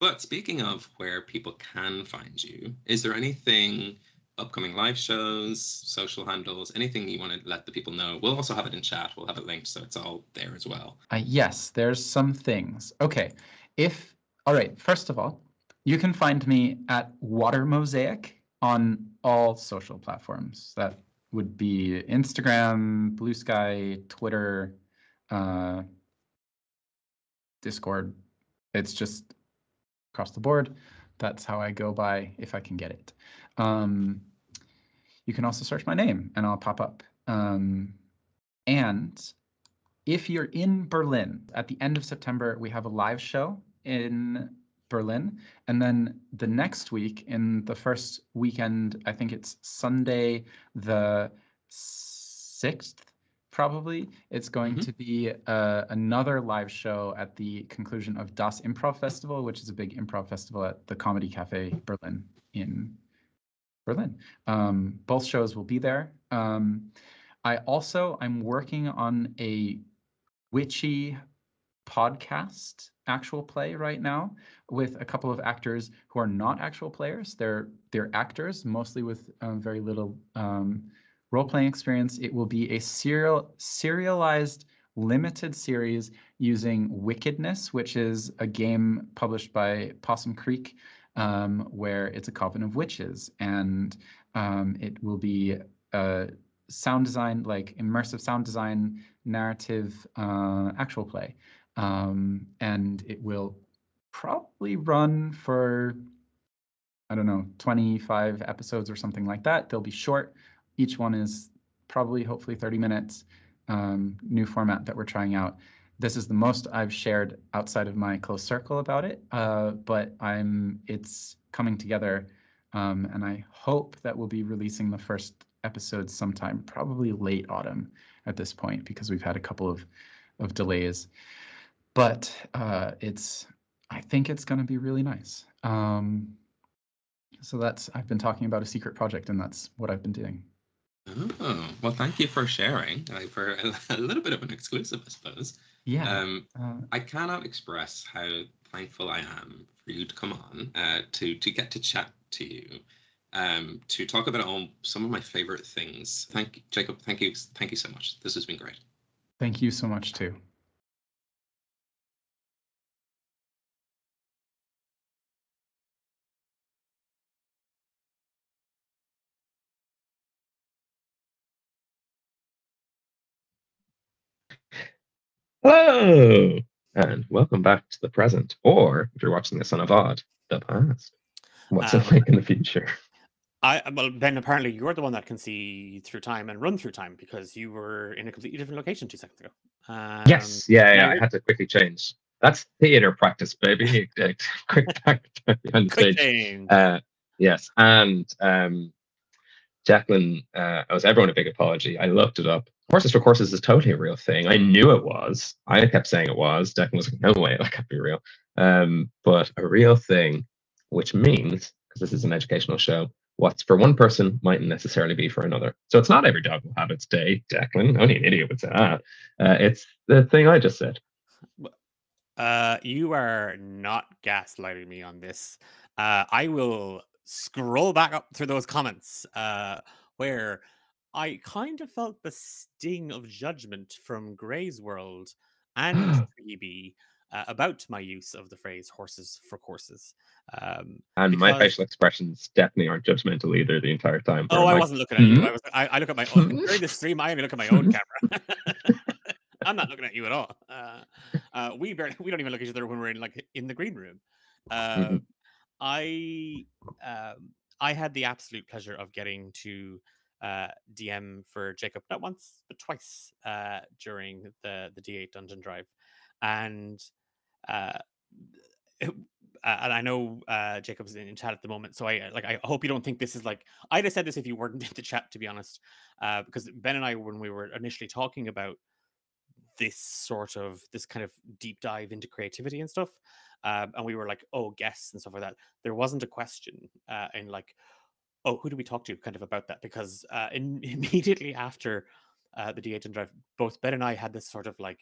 but speaking of where people can find you, is there anything, upcoming live shows, social handles, anything you want to let the people know? We'll also have it in chat. We'll have it linked, so it's all there as well. Uh, yes, there's some things. Okay. If, all right, first of all, you can find me at Water Mosaic on all social platforms. That would be Instagram, Blue Sky, Twitter, uh, Discord. It's just across the board. That's how I go by if I can get it. Um, you can also search my name and I'll pop up. Um, and if you're in Berlin at the end of September, we have a live show in Berlin. And then the next week, in the first weekend, I think it's Sunday, the 6th, probably, it's going Mhm. to be uh, another live show at the conclusion of Das Improv Festival, which is a big improv festival at the Comedy Cafe Berlin in Berlin. Um, both shows will be there. Um, I also I'm working on a witchy podcast actual play right now with a couple of actors who are not actual players. They're they're actors, mostly with um, very little um, role playing experience. It will be a serial serialized limited series using Wickedness, which is a game published by Possum Creek, um, where it's a coven of witches, and um, it will be a sound design, like immersive sound design, narrative, uh, actual play, um, and it will probably run for I don't know 25 episodes or something like that. They'll be short. Each one is probably hopefully 30 minutes, um, new format that we're trying out. This is the most I've shared outside of my close circle about it, uh, but I'm it's coming together, um, and I hope that we'll be releasing the first episode sometime, probably late autumn at this point, because we've had a couple of of delays. But uh, it's I think it's going to be really nice. Um, so that's I've been talking about a secret project, and that's what I've been doing. Oh, well, thank you for sharing. Like for a, a little bit of an exclusive, I suppose. Yeah. Um, uh, I cannot express how thankful I am for you to come on uh, to to get to chat to you, um, to talk about all, some of my favorite things. Thank you, Jacob. Thank you. Thank you so much. This has been great. thank you so much too. Hello, and welcome back to the present, or if you're watching this on a VOD, the past. What's it Um, like in the future? I well, Ben. Apparently, you're the one that can see through time and run through time because you were in a completely different location two seconds ago. Um, yes, yeah, yeah. I had to quickly change. That's theater practice, baby. Quick back on quick stage. change. Uh, yes, and um, Jacqueline uh, owes everyone a big apology. I looked it up. Horses for Courses is totally a real thing. I knew it was. I kept saying it was. Declan was like, no way, that can't be real. Um, but a real thing, which means, because this is an educational show, what's for one person mightn't necessarily be for another. So it's not every dog will have its day, Declan. Only an idiot would say that. Uh, it's the thing I just said. Uh, you are not gaslighting me on this. Uh, I will scroll back up through those comments uh, where I kind of felt the sting of judgment from Gray's World and Phoebe uh, about my use of the phrase "horses for courses." Um, And my facial expressions definitely aren't judgmental either the entire time. oh, I like, wasn't looking at you. "Hmm?" I was. I, I look at my own during the stream. I only look at my own camera. I'm not looking at you at all. Uh, uh, we barely, we don't even look at each other when we're in like in the green room. Uh, Mhm. I um, I had the absolute pleasure of getting to uh, DM for Jacob not once but twice uh, during the the D8 dungeon drive, and uh, it- and I know uh, Jacob's in chat at the moment, so I like I hope you don't think this is like I'd have said this if you weren't in the chat, to be honest, uh, because Ben and I when we were initially talking about this sort of this kind of deep dive into creativity and stuff, um, and we were like, oh, guests and stuff like that. There wasn't a question uh, in like, oh, who do we talk to, kind of about that, because uh, in, immediately after uh, the D8 and drive, both Ben and I had this sort of like.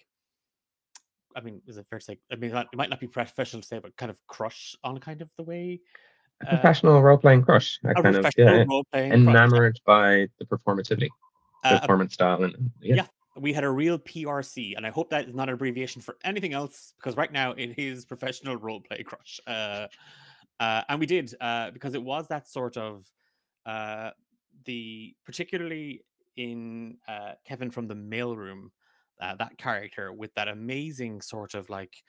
I mean, is it fair to say? I mean, it might not be professional to say, but kind of crush on kind of the way A uh, professional role playing crush. A kind of yeah, role playing. crush. enamored by the performativity, Uh, performance style, and yeah. yeah. We had a real PRC, and I hope that is not an abbreviation for anything else because right now it is professional role play crush. Uh, uh, and we did uh, because it was that sort of uh, the particularly in uh, Kevin from the mailroom, uh, that character with that amazing sort of like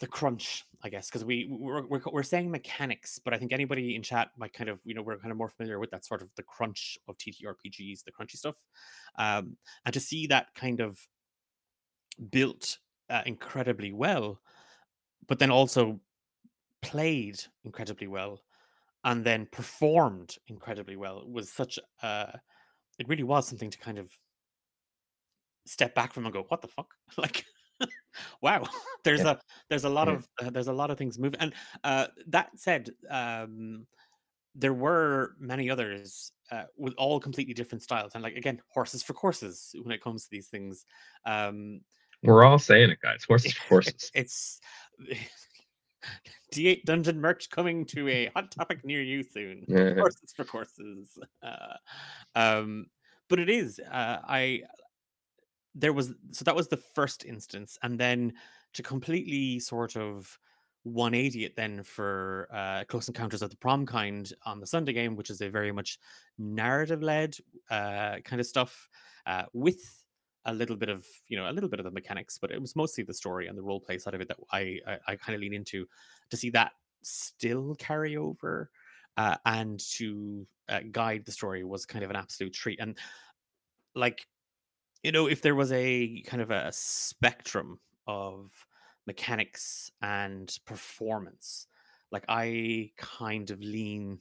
the crunch, I guess, because we we're, we're we're saying mechanics, but I think anybody in chat might kind of you know we're kind of more familiar with that sort of the crunch of TTRPGs, the crunchy stuff, um, and to see that kind of built uh, incredibly well, but then also played incredibly well, and then performed incredibly well was such uh it really was something to kind of step back from and go what the fuck? Like wow there's Yeah. a there's a lot Yeah. of uh, there's a lot of things moving and uh that said um there were many others uh, with all completely different styles and like again horses for courses when it comes to these things um We're all saying it, guys. Horses for horses. it's D8 dungeon merch coming to a hot topic near you soon Yeah. courses for courses. Uh, um, but it is. Uh, I there was so that was the first instance, and then to completely sort of 180 it then for uh, Close Encounters of the Prom kind on the Sunday game, which is a very much narrative led uh, kind of stuff uh, with a little bit of you know a little bit of the mechanics, but it was mostly the story and the role play side of it that I I, I kind of lean into to see that still carry over uh, and to uh, guide the story was kind of an absolute treat. And like, you know, if there was a kind of a spectrum of mechanics and performance, like I kind of lean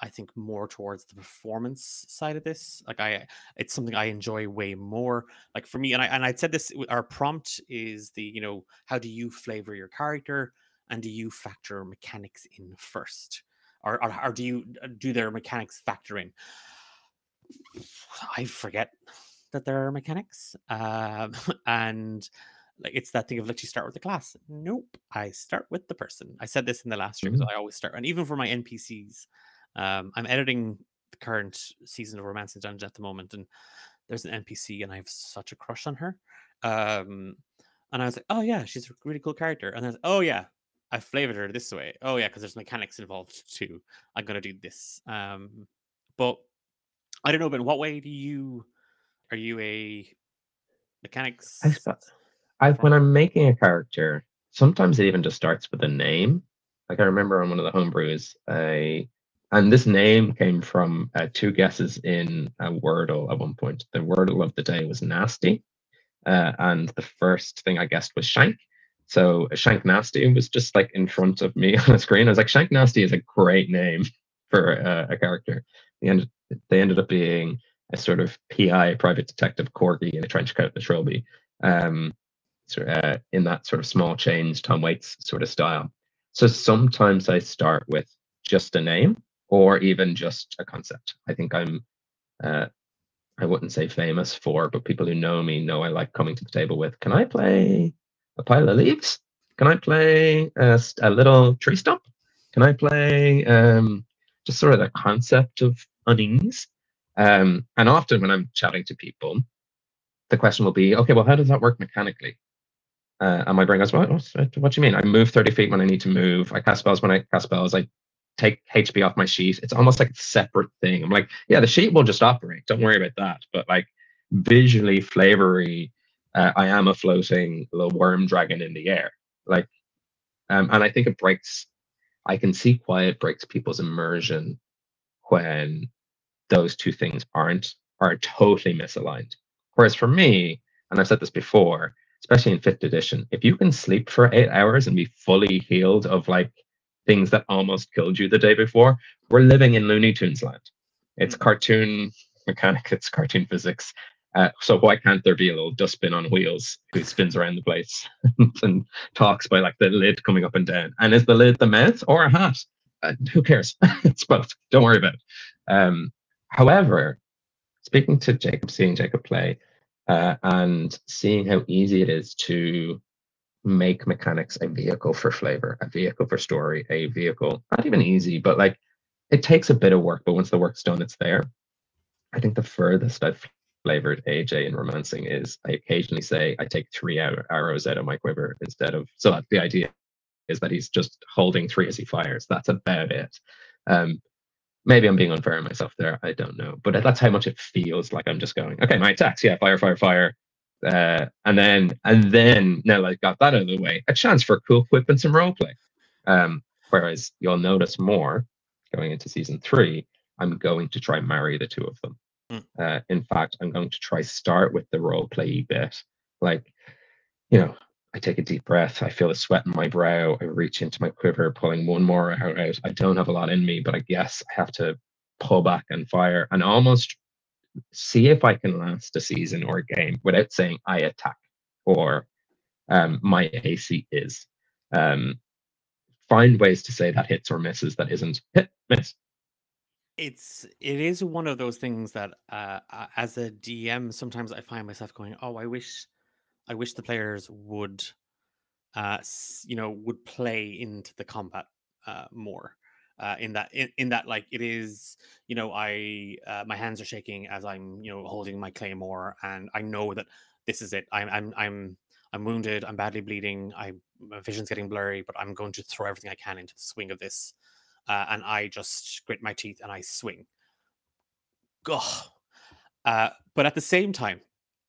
I think more towards the performance side of this. Like I, it's something I enjoy way more. Like for me, and I and I said this. Our prompt is the you know how do you flavor your character, and do you factor mechanics in first, or or, or do you uh, do their mechanics factor in? I forget that there are mechanics, um, and like it's that thing of let you start with the class. Nope, I start with the person. I said this in the last stream, mm-hmm. so I always start, and even for my NPCs. Um, I'm editing the current season of Romancing Dungeon at the moment, and there's an NPC, and I have such a crush on her. Um, and I was like, oh yeah, she's a really cool character. And I was like, oh yeah, I flavored her this way. Oh yeah, because there's mechanics involved too. I'm gonna do this. Um, but I don't know. But in what way do you? Are you a mechanics? I, I when I'm making a character, sometimes it even just starts with a name. Like I remember on one of the homebrews, I and this name came from uh, two guesses in a Wordle at one point. The Wordle of the day was nasty. Uh, and the first thing I guessed was Shank. So Shank Nasty was just like in front of me on the screen. I was like, Shank Nasty is a great name for uh, a character. Ended, they ended up being a sort of PI, private detective corgi in a trench coat and a trilby, um, uh, in that sort of small change Tom Waits sort of style. So sometimes I start with just a name or even just a concept. I think I'm, uh, I wouldn't say famous for, but people who know me know I like coming to the table with, can I play a pile of leaves? Can I play a, a little tree stump? Can I play um, just sort of the concept of unease? Um, and often when I'm chatting to people, the question will be, okay, well, how does that work mechanically? Uh, and my brain goes, what, what, what do you mean? I move 30 feet when I need to move. I cast spells when I cast spells. I take HP off my sheet. It's almost like a separate thing. I'm like, yeah, the sheet will just operate. Don't worry about that. But like visually, flavory, uh, I am a floating little worm dragon in the air. Like, um, and I think it breaks. I can see it breaks people's immersion when those two things aren't are totally misaligned. Whereas for me, and I've said this before, especially in fifth edition, if you can sleep for eight hours and be fully healed of like things that almost killed you the day before. We're living in Looney Tunes land. It's mm. cartoon mechanics, it's cartoon physics. Uh, so why can't there be a little dustbin on wheels who spins around the place and talks by like the lid coming up and down? And is the lid the mouth or a hat? Uh, who cares? it's both. Don't worry about it. Um, however, speaking to Jacob, seeing Jacob play, uh, and seeing how easy it is to make mechanics a vehicle for flavor, a vehicle for story, a vehicle, not even easy, but like it takes a bit of work, but once the work's done, it's there. I think the furthest I've flavored AJ in romancing is I occasionally say I take three arrows out of my quiver instead of so the idea is that he's just holding three as he fires. That's about it. Um, maybe I'm being unfair on myself there. I don't know, but that's how much it feels like I'm just going. Okay, my attacks, yeah, fire, fire, fire. Uh, and then and then now I've got that out of the way, a chance for a cool quip and some role play. Um, whereas you'll notice more going into season three, I'm going to try marry the two of them. Mm. Uh, in fact, I'm going to try start with the role play bit. Like, you know, I take a deep breath. I feel the sweat in my brow. I reach into my quiver, pulling one more out. I don't have a lot in me, but I guess I have to pull back and fire and almost see if I can last a season or a game without saying I attack or um, my AC is. Um, find ways to say that hits or misses that isn't hit miss. It's it is one of those things that uh, as a DM sometimes I find myself going, oh, I wish, I wish the players would, uh, you know, would play into the combat uh, more uh, in that in, in that like it is you know i uh, my hands are shaking as i'm you know holding my claymore and i know that this is it i'm i'm i'm i'm wounded i'm badly bleeding i my vision's getting blurry but i'm going to throw everything i can into the swing of this uh, and i just grit my teeth and i swing Ugh. Uh, but at the same time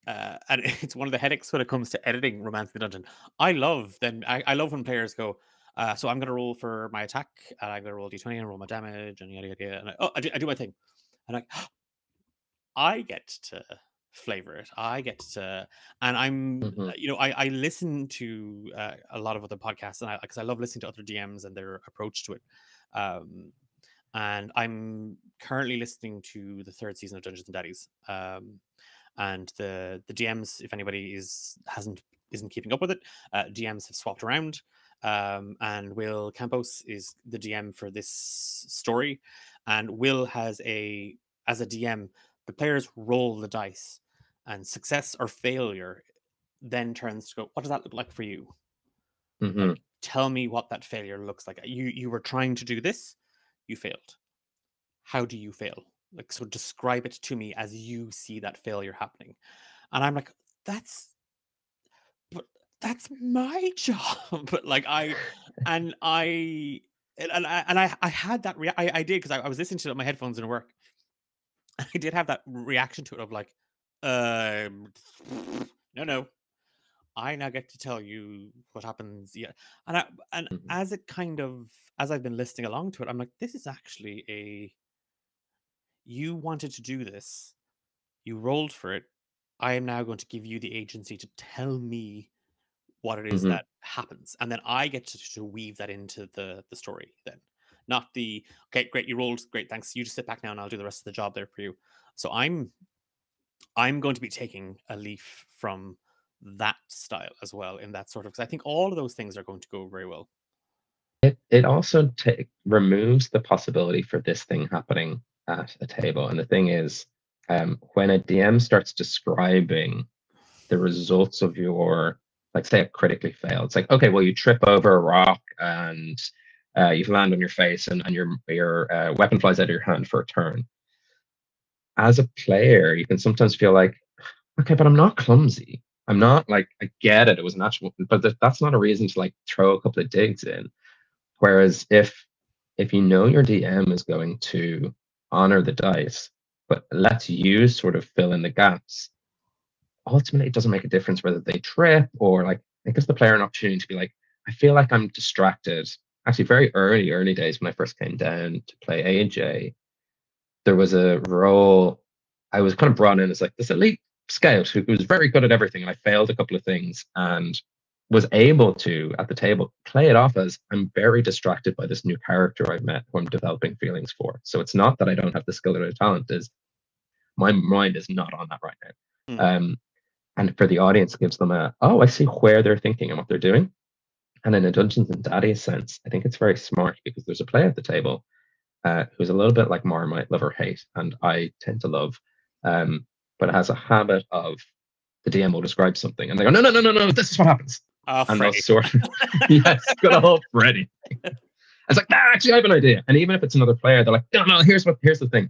uh, and it's one of the headaches when it comes to editing Romancing the Dungeon i love then I, I love when players go Uh, so I'm going to roll for my attack, and I'm going to roll d20 and roll my damage, and yada yada. yada. And I, oh, I do, I do my thing, and I, I get to flavor it. I get to, and I'm, Mhm. uh, you know, I I listen to uh, a lot of other podcasts, and I because I love listening to other DMs and their approach to it. Um, and I'm currently listening to the third season of Dungeons and Daddies. Um, and the the DMs, if anybody is hasn't isn't keeping up with it, uh, DMs have swapped around. Um, and Will Campos is the DM for this story, and Will has a as a DM, the players roll the dice, and success or failure then turns to go. What does that look like for you? Mhm. tell me what that failure looks like you you were trying to do this you failed how do you fail like so describe it to me as you see that failure happening and i'm like that's but that's my job but like i and i and i and i, I had that rea- I, I did because I, I was listening to it on my headphones in work i did have that reaction to it of like um no no I now get to tell you what happens. Yeah, and I, and Mhm. as it kind of as I've been listening along to it, I'm like, this is actually a. You wanted to do this, you rolled for it. I am now going to give you the agency to tell me what it is Mhm. that happens, and then I get to, to weave that into the the story. Then, not the okay, great, you rolled, great, thanks. You just sit back now, and I'll do the rest of the job there for you. So I'm I'm going to be taking a leaf from that style as well in that sort of because I think all of those things are going to go very well. It it also ta- removes the possibility for this thing happening at a table. And the thing is, um, when a DM starts describing the results of your, like, say, a critically failed, it's like, okay, well, you trip over a rock and uh, you land on your face, and, and your your uh, weapon flies out of your hand for a turn. As a player, you can sometimes feel like, okay, but I'm not clumsy. I'm not like I get it. It was natural, but th- that's not a reason to like throw a couple of digs in. Whereas if if you know your DM is going to honor the dice, but lets you sort of fill in the gaps, ultimately it doesn't make a difference whether they trip or like it gives the player an opportunity to be like, I feel like I'm distracted. Actually, very early, early days when I first came down to play AJ, there was a role I was kind of brought in as like this elite scout who was very good at everything, and I failed a couple of things and was able to at the table play it off as I'm very distracted by this new character I've met who I'm developing feelings for. So it's not that I don't have the skill or the talent, is my mind is not on that right now. Mm. Um, and for the audience, gives them a oh, I see where they're thinking and what they're doing. And in a Dungeons and Daddies sense, I think it's very smart because there's a player at the table uh, who's a little bit like Marmite, love or hate, and I tend to love, um, but has a habit of the DM will describe something and they go, no, no, no, no, no, this is what happens. Uh, And they'll Freddie. sort of, yes, good old Freddie. It's like, nah, actually, I have an idea. And even if it's another player, they're like, no, no, here's what, here's the thing.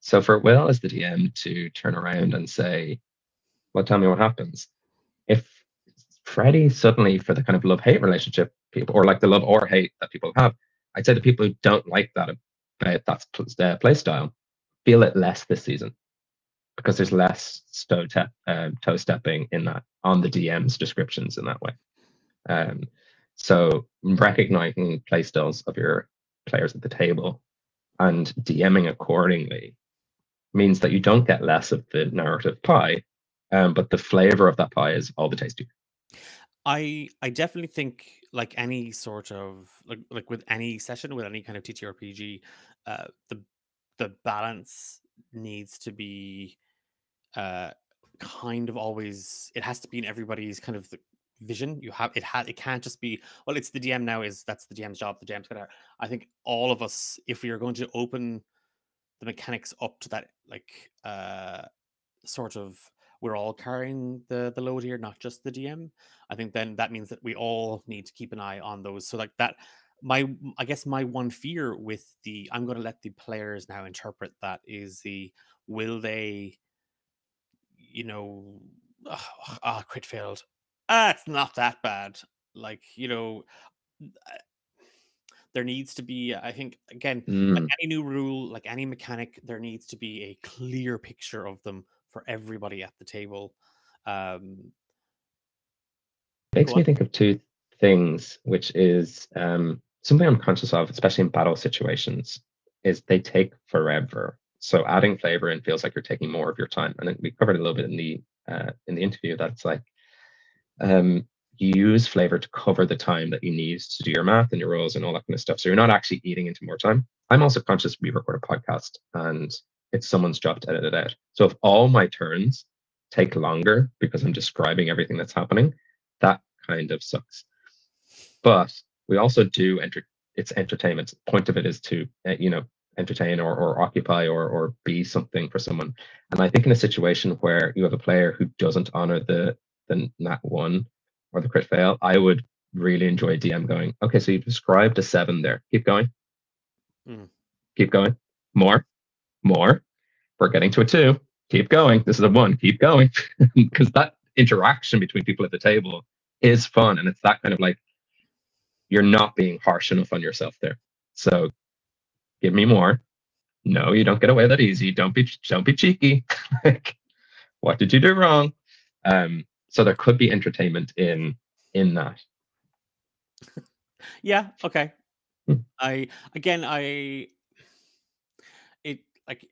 So for Will as the DM to turn around and say, well, tell me what happens. If Freddie suddenly, for the kind of love hate relationship people, or like the love or hate that people have, I'd say the people who don't like that about that pl- play style feel it less this season because there's less toe, tap, um, toe stepping in that on the DM's descriptions in that way. Um, so recognizing play styles of your players at the table and DMing accordingly means that you don't get less of the narrative pie, um, but the flavor of that pie is all the tastier. I I definitely think like any sort of like like with any session with any kind of TTRPG, uh, the the balance needs to be uh kind of always it has to be in everybody's kind of the vision you have it had it can't just be well it's the dm now is that's the dm's job the dm's gonna i think all of us if we are going to open the mechanics up to that like uh sort of we're all carrying the the load here not just the dm i think then that means that we all need to keep an eye on those. So like that my i guess my one fear with the i'm going to let the players now interpret that is the will they you know ah oh, crit failed ah it's not that bad. Like you know there needs to be i think again like Mm, any new rule like any mechanic there needs to be a clear picture of them for everybody at the table um makes me think of two things which is um, something I'm conscious of, especially in battle situations, is they take forever. So adding flavor in feels like you're taking more of your time. And we covered a little bit in the uh, in the interview. That's like um, you use flavor to cover the time that you need to do your math and your rolls and all that kind of stuff. So you're not actually eating into more time. I'm also conscious we record a podcast and it's someone's job to edit it out. So if all my turns take longer because I'm describing everything that's happening, that kind of sucks. But we also do enter it's entertainment. The point of it is to uh, you know entertain or, or occupy or or be something for someone. And I think in a situation where you have a player who doesn't honor the the nat one or the crit fail, I would really enjoy DM going, okay, so you described a seven there. Keep going. Mm. Keep going. More. More. We're getting to a two. Keep going. This is a one. Keep going. Because that interaction between people at the table is fun. And it's that kind of like, you're not being harsh enough on yourself there. So give me more. No, you don't get away that easy. Don't be don't be cheeky. like, what did you do wrong? Um, so there could be entertainment in in that. yeah. Okay. Hmm. I again I it like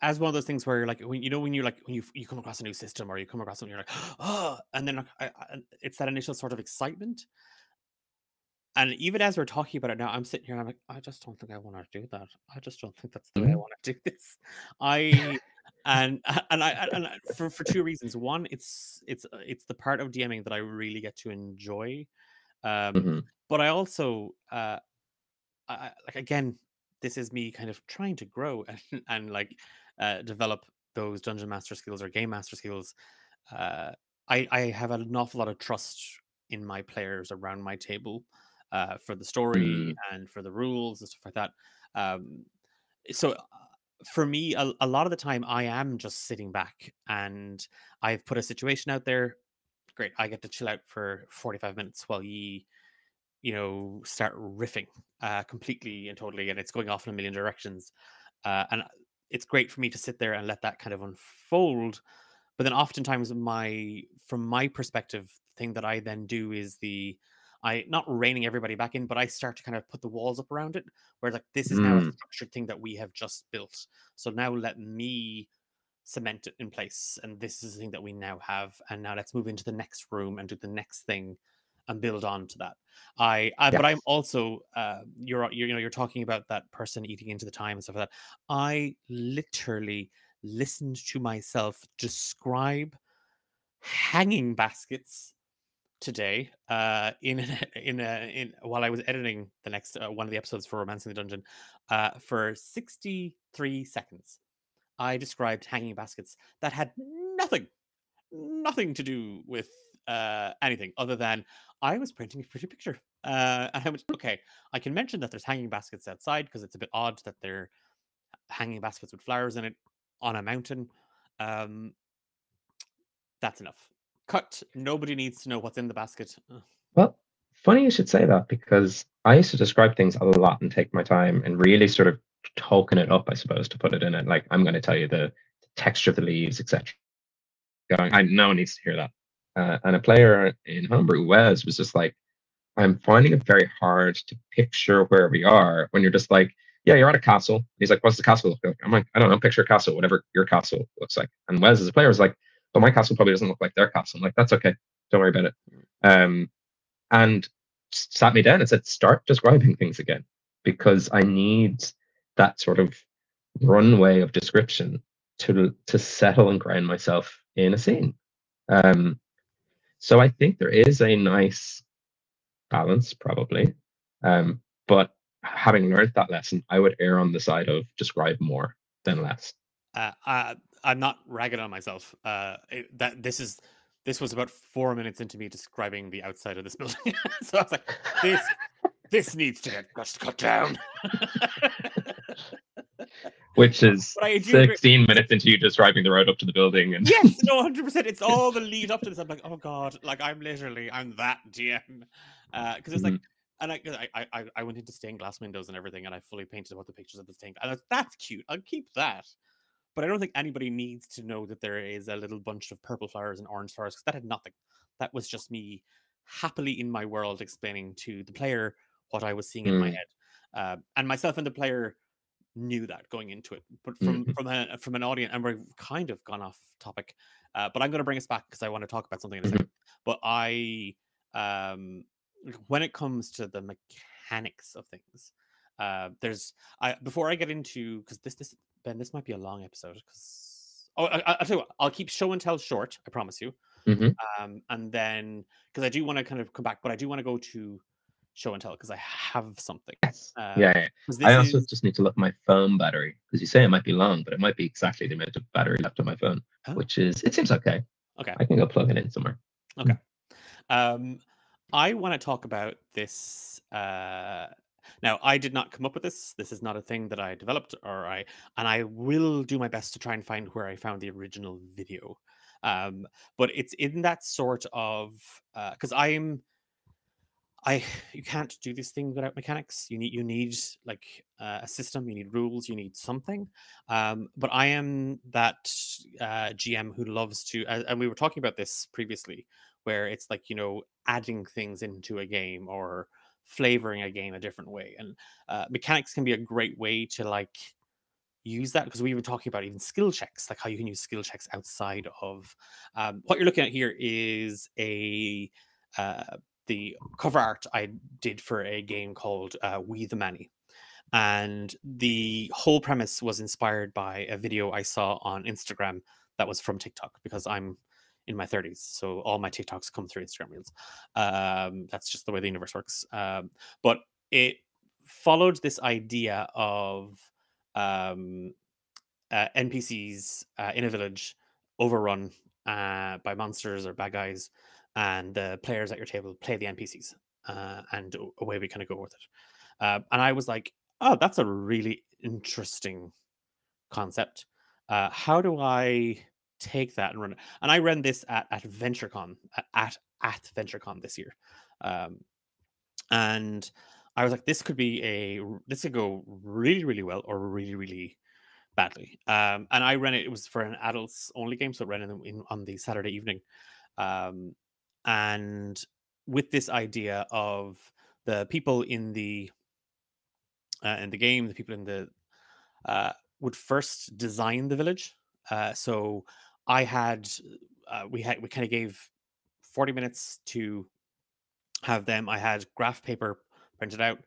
as one of those things where like when you know when you're like when you you come across a new system or you come across something you're like oh and then like, I, I, it's that initial sort of excitement and even as we're talking about it now i'm sitting here and i'm like i just don't think i want to do that i just don't think that's the way i mm-hmm. want to do this i and and i and I, for for two reasons one it's it's uh, it's the part of dming that i really get to enjoy um mm-hmm. but i also uh I, like again this is me kind of trying to grow and, and like uh, develop those dungeon master skills or game master skills. Uh, I, I have an awful lot of trust in my players around my table uh, for the story mm. and for the rules and stuff like that. Um, so uh, for me, a, a, lot of the time, I am just sitting back and I've put a situation out there. Great, I get to chill out for 45 minutes while ye you know, start riffing uh, completely and totally, and it's going off in a million directions. Uh, and it's great for me to sit there and let that kind of unfold. But then, oftentimes, my from my perspective, thing that I then do is the I not reining everybody back in, but I start to kind of put the walls up around it, where like this is mm. now a mm. structured thing that we have just built. So now let me cement it in place, and this is the thing that we now have, and now let's move into the next room and do the next thing and build on to that. I, I yes. but I'm also uh, you're, you're you know you're talking about that person eating into the time and stuff like that. I literally listened to myself describe hanging baskets today uh in in in while I was editing the next uh, one of the episodes for Romancing the Dungeon uh for 63 seconds. I described hanging baskets that had nothing nothing to do with uh anything other than I was printing a pretty picture. Uh, and I went, okay, I can mention that there's hanging baskets outside because it's a bit odd that they're hanging baskets with flowers in it on a mountain. Um, that's enough. Cut. Nobody needs to know what's in the basket. Well, funny you should say that because I used to describe things a lot and take my time and really sort of token it up, I suppose, to put it in it. Like I'm going to tell you the texture of the leaves, etc. Going, I no one needs to hear that. Uh, and a player in Homebrew, Wes, was just like, I'm finding it very hard to picture where we are when you're just like, yeah, you're at a castle. He's like, what's the castle look like? I'm like, I don't know, picture a castle, whatever your castle looks like. And Wes, as a player, was like, but my castle probably doesn't look like their castle. I'm like, that's okay. Don't worry about it. Um, and sat me down and said, start describing things again because I need that sort of runway of description to to settle and ground myself in a scene. Um, so I think there is a nice balance, probably. Um, but having learned that lesson, I would err on the side of describe more than less. Uh, I, I'm not ragging on myself. Uh, it, that this is this was about four minutes into me describing the outside of this building, so I was like, this this needs to get cut down. which is 16 agree. minutes into you describing the road up to the building and yes no 100% it's all the lead up to this i'm like oh god like i'm literally i'm that gm because uh, it's mm-hmm. like and I, I I went into stained glass windows and everything, and I fully painted about the pictures of the stained. And that's cute. I'll keep that. But I don't think anybody needs to know that there is a little bunch of purple flowers and orange flowers because that had nothing. That was just me happily in my world explaining to the player what I was seeing in my Mm. head. Uh, and myself and the player knew that going into it. But from Mhm. from a from an audience, and we're kind of gone off topic. Uh, but I'm going to bring us back because I want to talk about something in a second. But I, um, when it comes to the mechanics of things, uh, there's I before I get into because this this Ben this might be a long episode because oh I, I- I'll tell you what I'll keep show and tell short I promise you Mhm. um and then because I do want to kind of come back but I do want to go to show and tell because I have something Yes. uh, yeah, yeah. I also is- just need to look at my phone battery because you say it might be long, but it might be exactly the amount of battery left on my phone, Oh. which is it seems okay. Okay. I can go plug it in somewhere. Okay. Um, I want to talk about this. Uh, now, I did not come up with this. This is not a thing that I developed, or I, and I will do my best to try and find where I found the original video. Um, but it's in that sort of because I'm, I you can't do this thing without mechanics. You need you need like uh, a system. You need rules. You need something. Um, but I am that uh, GM who loves to, and and we were talking about this previously where it's like you know adding things into a game or flavoring a game a different way and uh, mechanics can be a great way to like use that because we were talking about even skill checks like how you can use skill checks outside of um, what you're looking at here is a uh, the cover art i did for a game called uh, we the many and the whole premise was inspired by a video i saw on instagram that was from tiktok because i'm in my 30s so all my tiktoks come through instagram reels. Um, that's just the way the universe works. Um, but it followed this idea of um, uh, npcs uh, in a village overrun uh, by monsters or bad guys and the players at your table play the npcs uh, and away we kind of go with it. Uh, and i was like oh that's a really interesting concept. Uh, how do i take that and run it. And i ran this at, at venturecon at, at venturecon this year. Um, and i was like this could be a this could go really really well or really really badly. Um, and i ran it it was for an adults only game so it ran the- in on the saturday evening. Um, and with this idea of the people in the uh, in the game the people in the uh, would first design the village. Uh, so i had uh, we had we kind of gave 40 minutes to have them i had graph paper printed out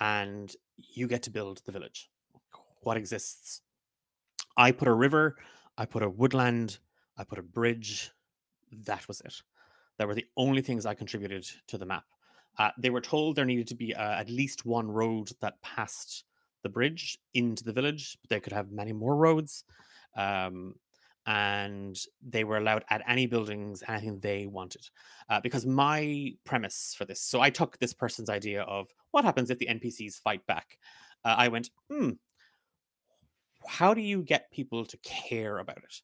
and you get to build the village. What exists? I put a river i put a woodland i put a bridge. That was it. That were the only things i contributed to the map. Uh, they were told there needed to be uh, at least one road that passed the bridge into the village they could have many more roads. Um, and they were allowed at any buildings anything they wanted uh, because my premise for this so i took this person's idea of what happens if the npcs fight back uh, i went hmm how do you get people to care about it?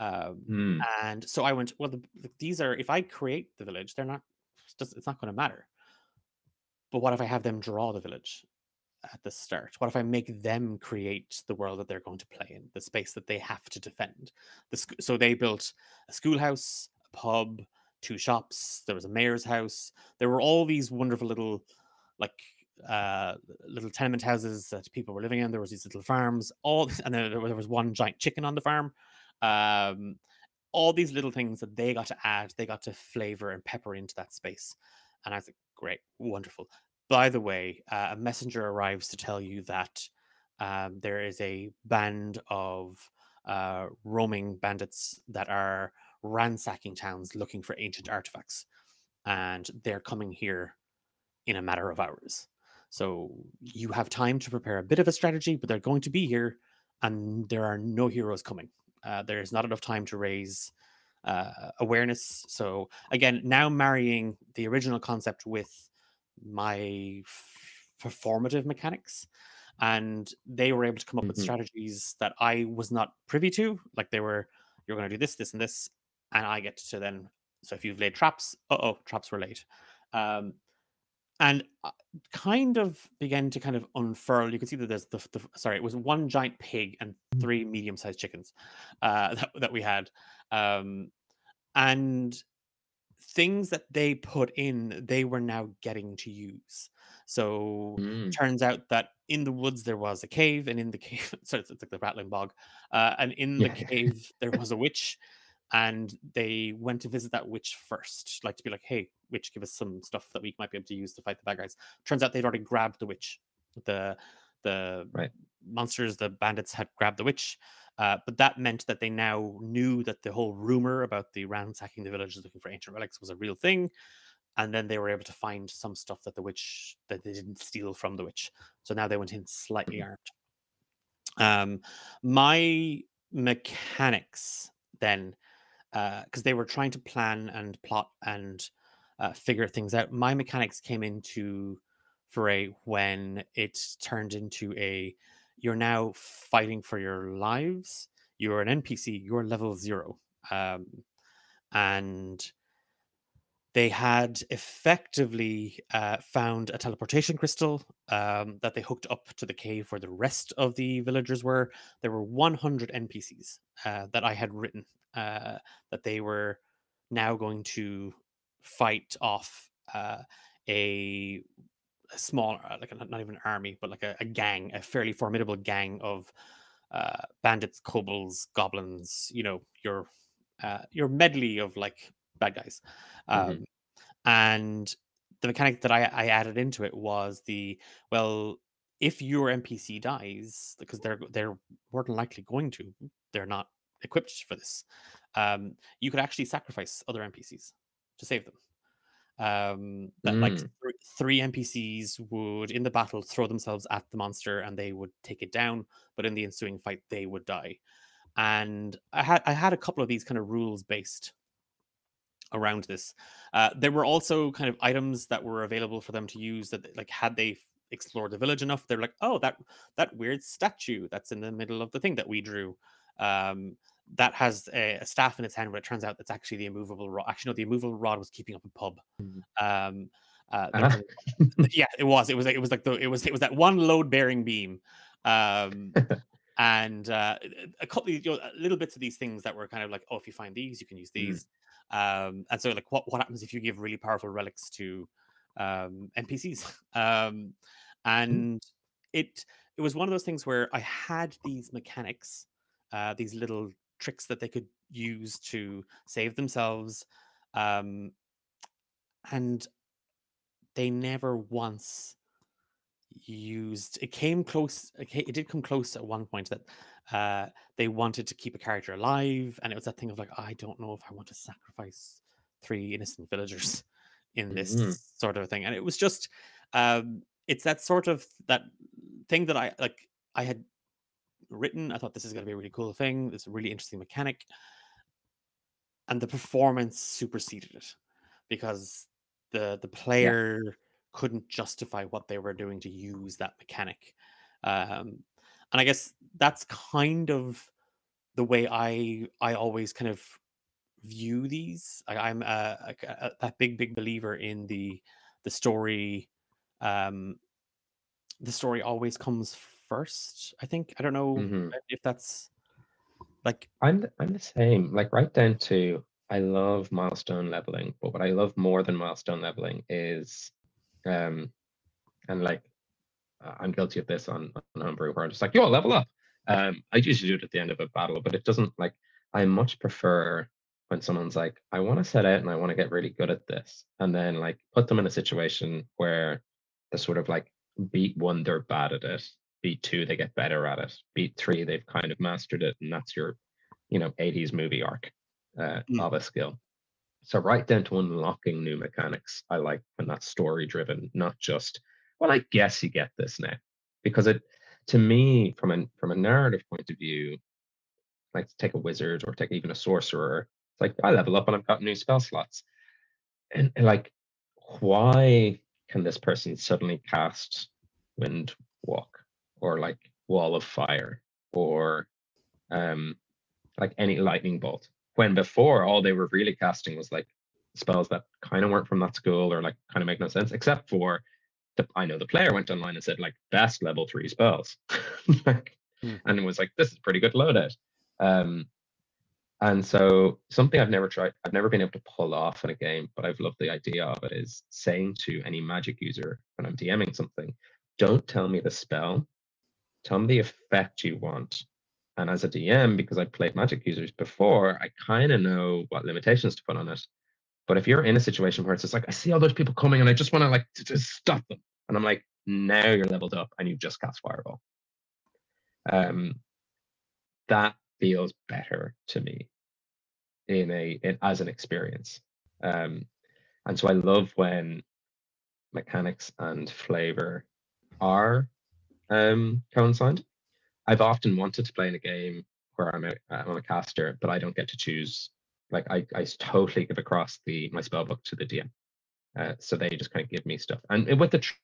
Um, Hmm. and so i went well the, the- these are if i create the village they're not it's not going to matter. But what if i have them draw the village at the start? What if i make them create the world that they're going to play in the space that they have to defend? The sc- so they built a schoolhouse a pub two shops there was a mayor's house. There were all these wonderful little like uh little tenement houses that people were living in. There was these little farms all and then there was, there was one giant chicken on the farm. Um all these little things that they got to add they got to flavor and pepper into that space. And i was like great wonderful by the way uh, a messenger arrives to tell you that um, there is a band of uh, roaming bandits that are ransacking towns looking for ancient artifacts and they're coming here in a matter of hours. So you have time to prepare a bit of a strategy but they're going to be here and there are no heroes coming. Uh, there's not enough time to raise uh, awareness. So again now marrying the original concept with my f- performative mechanics and they were able to come up with Mhm. strategies that i was not privy to like they were you're going to do this this and this and i get to then so if you've laid traps uh-oh traps were laid um, and kind of began to kind of unfurl. You can see that there's the, the sorry, it was one giant pig and three medium-sized chickens uh, that that we had, um, and things that they put in, they were now getting to use. So Mm. turns out that in the woods there was a cave, and in the cave, sorry, it's like the rattling bog, uh, and in the Yeah. cave there was a witch, and they went to visit that witch first, like to be like, "Hey, witch, give us some stuff that we might be able to use to fight the bad guys." Turns out they'd already grabbed the witch. The the Right. monsters, the bandits had grabbed the witch, uh, but that meant that they now knew that the whole rumor about the ransacking the villages looking for ancient relics was a real thing and then they were able to find some stuff that the witch that they didn't steal from the witch. So now they went in slightly armed. Um my mechanics then because they were trying to plan and plot and uh, figure things out my mechanics came into foray when it turned into a you're now fighting for your lives you're an npc you're level zero um, and they had effectively uh, found a teleportation crystal um, that they hooked up to the cave where the rest of the villagers were. There were 100 NPCs uh, that I had written uh, that they were now going to fight off uh, a, a small, uh, like a, not even an army, but like a, a gang, a fairly formidable gang of uh, bandits, kobolds, goblins. You know, your uh, your medley of like bad guys. Um, Mhm. And the mechanic that I, I added into it was the well, if your NPC dies, because they're they're more than likely going to, they're not equipped for this. Um, you could actually sacrifice other NPCs to save them. Um, that like Mm. thr- three NPCs would in the battle throw themselves at the monster and they would take it down, but in the ensuing fight they would die. And I had I had a couple of these kind of rules based around this. Uh, there were also kind of items that were available for them to use that, like, had they explored the village enough, they're like, oh, that that weird statue that's in the middle of the thing that we drew. Um, that has a, a staff in its hand, but it turns out that's actually the immovable rod. Actually, no, the immovable rod was keeping up a pub. Mhm. Um, uh, was- yeah, it was. It was like it was like the it was it was that one load bearing beam. Um, and uh, a couple, you know, little bits of these things that were kind of like, oh, if you find these, you can use Mhm. these. Um, and so, like, what what happens if you give really powerful relics to um, NPCs? Um, and it it was one of those things where I had these mechanics, uh, these little tricks that they could use to save themselves, um, and they never once used it came close it, it did come close at one point that uh they wanted to keep a character alive and it was that thing of like i don't know if i want to sacrifice three innocent villagers in this Mhm. sort of thing and it was just um it's that sort of that thing that i like i had written i thought this is going to be a really cool thing this is a really interesting mechanic. And the performance superseded it because the the player couldn't justify what they were doing to use that mechanic. Um and i guess that's kind of the way i i always kind of view these. I, i'm a, a, a, a big big believer in the the story um the story always comes first i think i don't know Mhm. if that's like I'm the, I'm the same. Like right down to I love milestone leveling, but what I love more than milestone leveling is, um, and like I'm guilty of this on on Homebrew, where I'm just like, yo, level up. Um, I usually do it at the end of a battle, but it doesn't like. I much prefer when someone's like, I want to set out and I want to get really good at this, and then like put them in a situation where the sort of like beat one, they're bad at it. Beat two, they get better at it. Beat three, they've kind of mastered it, and that's your, you know, 80s movie arc uh, Mm. of a skill. So right down to unlocking new mechanics. I like when that's story driven, not just, well, I guess you get this now. Because it to me, from a from a narrative point of view, like take a wizard or take even a sorcerer, it's like I level up and I've got new spell slots. And, and like, why can this person suddenly cast wind walk or like wall of fire or um like any lightning bolt. When before all they were really casting was like spells that kind of weren't from that school or like kind of make no sense except for the i know the player went online and said like best level three spells. Like, Hmm. and it was like this is pretty good loadout. Um And so something I've never tried, I've never been able to pull off in a game, but I've loved the idea of it is saying to any magic user when I'm DMing something, don't tell me the spell, tell me the effect you want. And as a DM, because I've played magic users before, I kind of know what limitations to put on it. But if you're in a situation where it's just like, I see all those people coming and I just want to like just stop them. And I'm like, now you're leveled up and you've just cast fireball. Um, that feels better to me in a in, as an experience. Um, and so I love when mechanics and flavor are um, coincide. I've often wanted to play in a game where I'm a, I'm a caster, but I don't get to choose. Like I, I totally give across the my spell book to the DM, uh, so they just kind of give me stuff, and with the tr-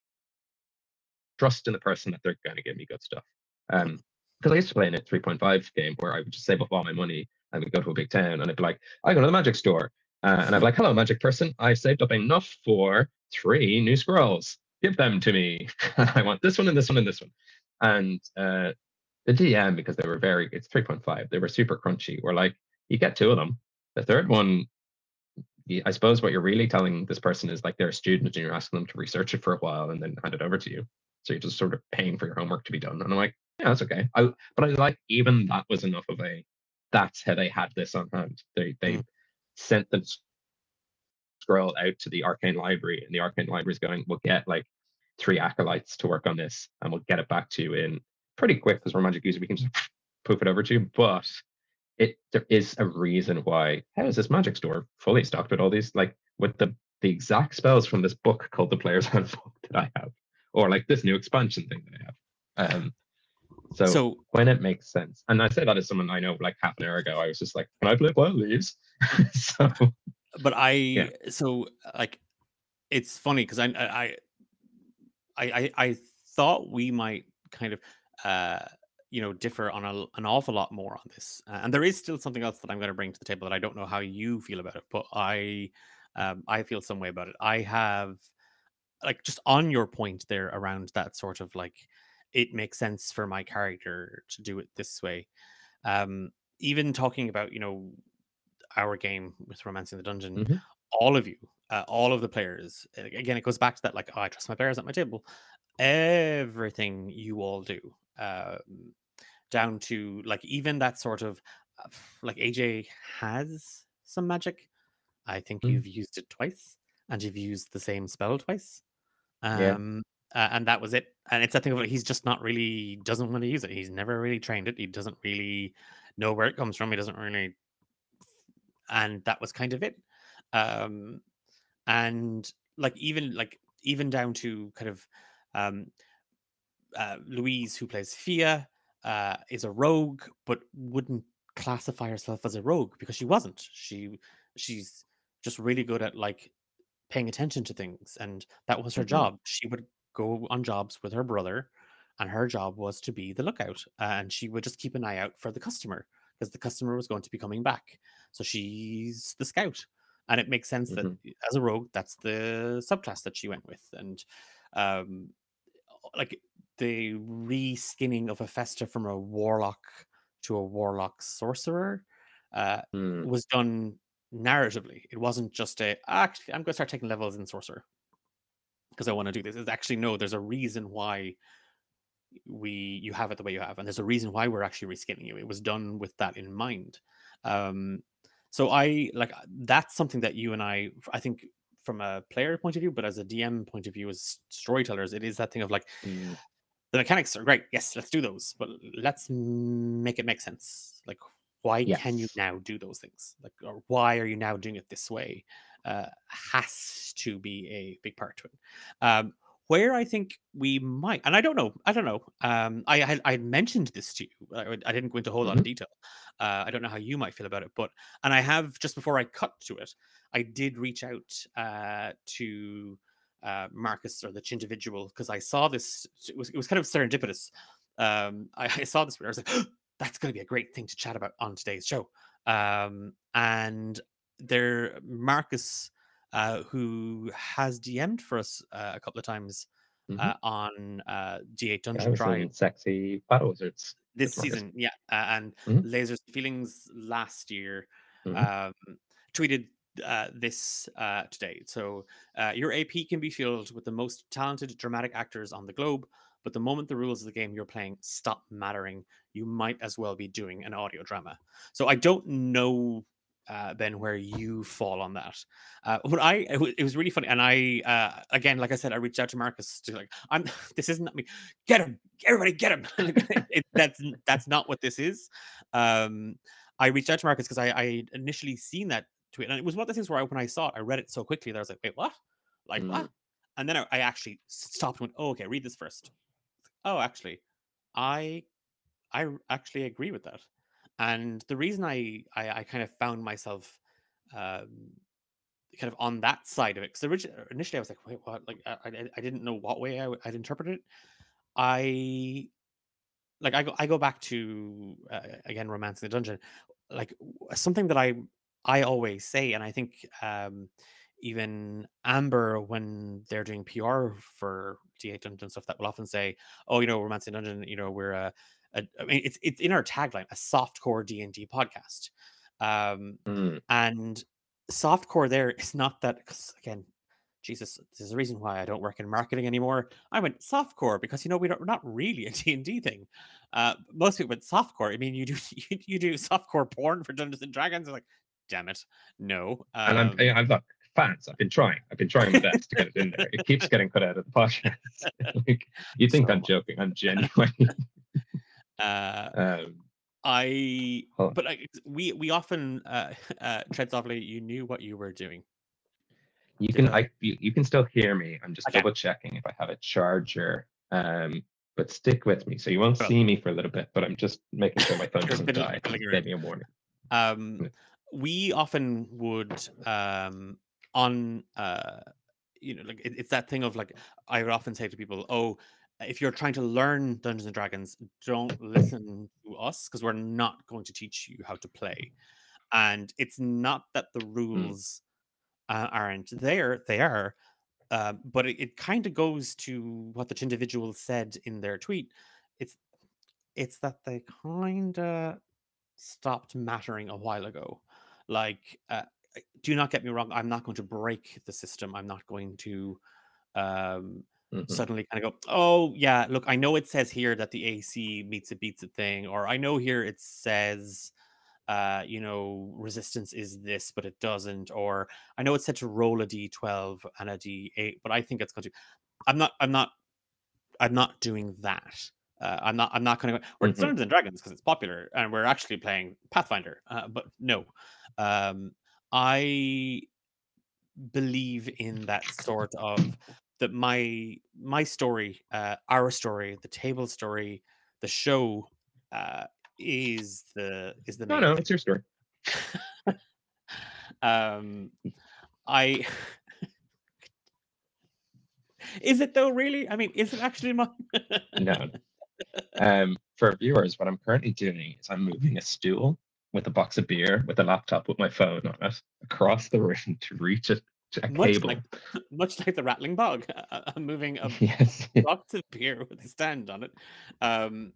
trust in the person that they're going to give me good stuff. Um, because I used to play in a 3.5 game where I would just save up all my money and we'd go to a big town and I'd be like, I go to the magic store. Uh, and I'd be like, hello, magic person. I've saved up enough for three new scrolls. Give them to me. I want this one and this one and this one. And uh, the DM, because they were very, it's 3.5, they were super crunchy. We're like, you get two of them. The third one, I suppose what you're really telling this person is like they're a student and you're asking them to research it for a while and then hand it over to you. So you're just sort of paying for your homework to be done. And I'm like, yeah, that's okay. I, but I like even that was enough of a. That's how they had this on hand. They they mm. sent the scroll out to the arcane library, and the arcane library is going. We'll get like three acolytes to work on this, and we'll get it back to you in pretty quick because we're magic user. We can just poof it over to you. But it there is a reason why. How is this magic store fully stocked with all these like with the the exact spells from this book called the Player's Handbook that I have, or like this new expansion thing that I have. Um, so, so when it makes sense, and I say that as someone I know, like half an hour ago, I was just like, "Can I play Wild Leaves?" so, but I, yeah. so like, it's funny because I, I, I, I, I thought we might kind of, uh, you know, differ on a, an awful lot more on this, uh, and there is still something else that I'm going to bring to the table that I don't know how you feel about it, but I, um, I feel some way about it. I have, like, just on your point there around that sort of like it makes sense for my character to do it this way. Um, even talking about, you know, our game with Romancing the Dungeon, mm-hmm. all of you, uh, all of the players, again, it goes back to that like, oh, I trust my players at my table. Everything you all do, um, down to like even that sort of uh, like AJ has some magic. I think mm. you've used it twice, and you've used the same spell twice. Um, yeah uh, and that was it. And it's a thing of he's just not really doesn't want to use it. He's never really trained it. He doesn't really know where it comes from. He doesn't really, and that was kind of it. Um, and like even like even down to kind of um, uh, Louise, who plays Fia, uh, is a rogue, but wouldn't classify herself as a rogue because she wasn't. She she's just really good at like paying attention to things and that was her mm-hmm. job she would go on jobs with her brother, and her job was to be the lookout, and she would just keep an eye out for the customer because the customer was going to be coming back. So she's the scout, and it makes sense mm-hmm. that as a rogue, that's the subclass that she went with, and um, like the reskinning of a Festa from a warlock to a warlock sorcerer uh, mm. was done narratively. It wasn't just a actually I'm going to start taking levels in sorcerer because I want to do this. Is actually no, there's a reason why we you have it the way you have, and there's a reason why we're actually reskinning you. It was done with that in mind. Um, so I like uh, that's something that you and I, I think, from a player point of view, but as a DM point of view, as storytellers, it is that thing of like. Mm. The mechanics are great. Yes, let's do those, but let's make it make sense. Like, why yes. can you now do those things? Like, or why are you now doing it this way? uh, has to be a big part to it. Um, where I think we might, and I don't know, I don't know. Um, I, I, I mentioned this to you. I, I, didn't go into a whole mm-hmm. lot of mm-hmm. detail. Uh, I don't know how you might feel about it, but and I have just before I cut to it, I did reach out uh, to uh, Marcus or the individual because I saw this. It was it was kind of serendipitous. Um, I, I saw this, I was like, oh, that's going to be a great thing to chat about on today's show. Um, and there Marcus, uh, who has DM'd for us uh, a couple of times mm-hmm. uh, on uh, D8 Dungeon yeah, Drive. Sexy Battle Wizards. this season, yeah, uh, and Mhm. Lasers Feelings last year Mhm. um, tweeted uh, this uh, today. So uh, your AP can be filled with the most talented dramatic actors on the globe, but the moment the rules of the game you're playing stop mattering, you might as well be doing an audio drama. So I don't know. Uh, ben, where you fall on that? Uh, I it was really funny, and I uh, again, like I said, I reached out to Marcus to like, I'm this isn't me. Get him, everybody, get him. it, that's that's not what this is. Um, I reached out to Marcus because I, I initially seen that tweet, and it was one of the things where I, when I saw it, I read it so quickly that I was like, wait, what? Like Mm. what? And then I, I actually stopped and went, oh, okay, read this first. Oh, actually, I, I actually agree with that. And the reason I I, I kind of found myself um, kind of on that side of it, because originally initially I was like, wait, what? Like I, I, didn't know what way I, would- I'd interpret it. I like I go I go back to uh, again Romancing the Dungeon like something that I I always say and I think um even Amber when they're doing PR for D8 Dungeon stuff that will often say oh you know romance in dungeon you know we're a, a I mean it's it's in our tagline a soft core D&D podcast um Mm. and softcore there is not that again jesus there's a reason why i don't work in marketing anymore i went soft core because you know we don't, we're not really a d&d thing uh most people went softcore i mean you do you, you do softcore porn for dungeons and dragons It's like damn it no And um, I'm, I've got fans. I've been trying. I've been trying my best to get it in there. It keeps getting cut out of the podcast. like, you think I'm joking? I'm genuine. Uh um, i on. but I, we we often uh uh tread softly you knew what you were doing you can I- you, you can still hear me. I'm just Okay. double checking if I have a charger. Um, but stick with me, so you won't Well- see me for a little bit. But I'm just making sure my phone doesn't die. Give me a warning. um Yeah. we often would um on uh you know like it, it's that thing of like i would often say to people oh if you're trying to learn dungeons and dragons don't listen to us because we're not going to teach you how to play and it's not that the rules uh, aren't there they are uh, but it, it kind of goes to what the individual said in their tweet it's it's that they kind of stopped mattering a while ago. Like, uh, do not get me wrong, I'm not going to break the system. I'm not going to um, Mhm. suddenly kind of go, oh, yeah, look, I know it says here that the AC meets a beats a thing, or I know here it says, uh, you know, resistance is this, but it doesn't, or I know it's said to roll a d12 and a d8, but I think it's going to. I'm not. I'm not. I'm not doing that. Uh, I'm not. I'm not going to go. We're Mhm. Dungeons and Dragons because it's popular, and we're actually playing Pathfinder. Uh, but no, um, I believe in that sort of that my my story, uh, our story, the table story, the show uh, is the is the No, no, thing. it's your story. um, I is it though? Really? I mean, is it actually my? No. Um, for viewers, what I'm currently doing is I'm moving a stool with a box of beer with a laptop with my phone on it across the room to reach to a Much cable. like much like the rattling bog. I'm moving a yes. box of beer with a stand on it. Um,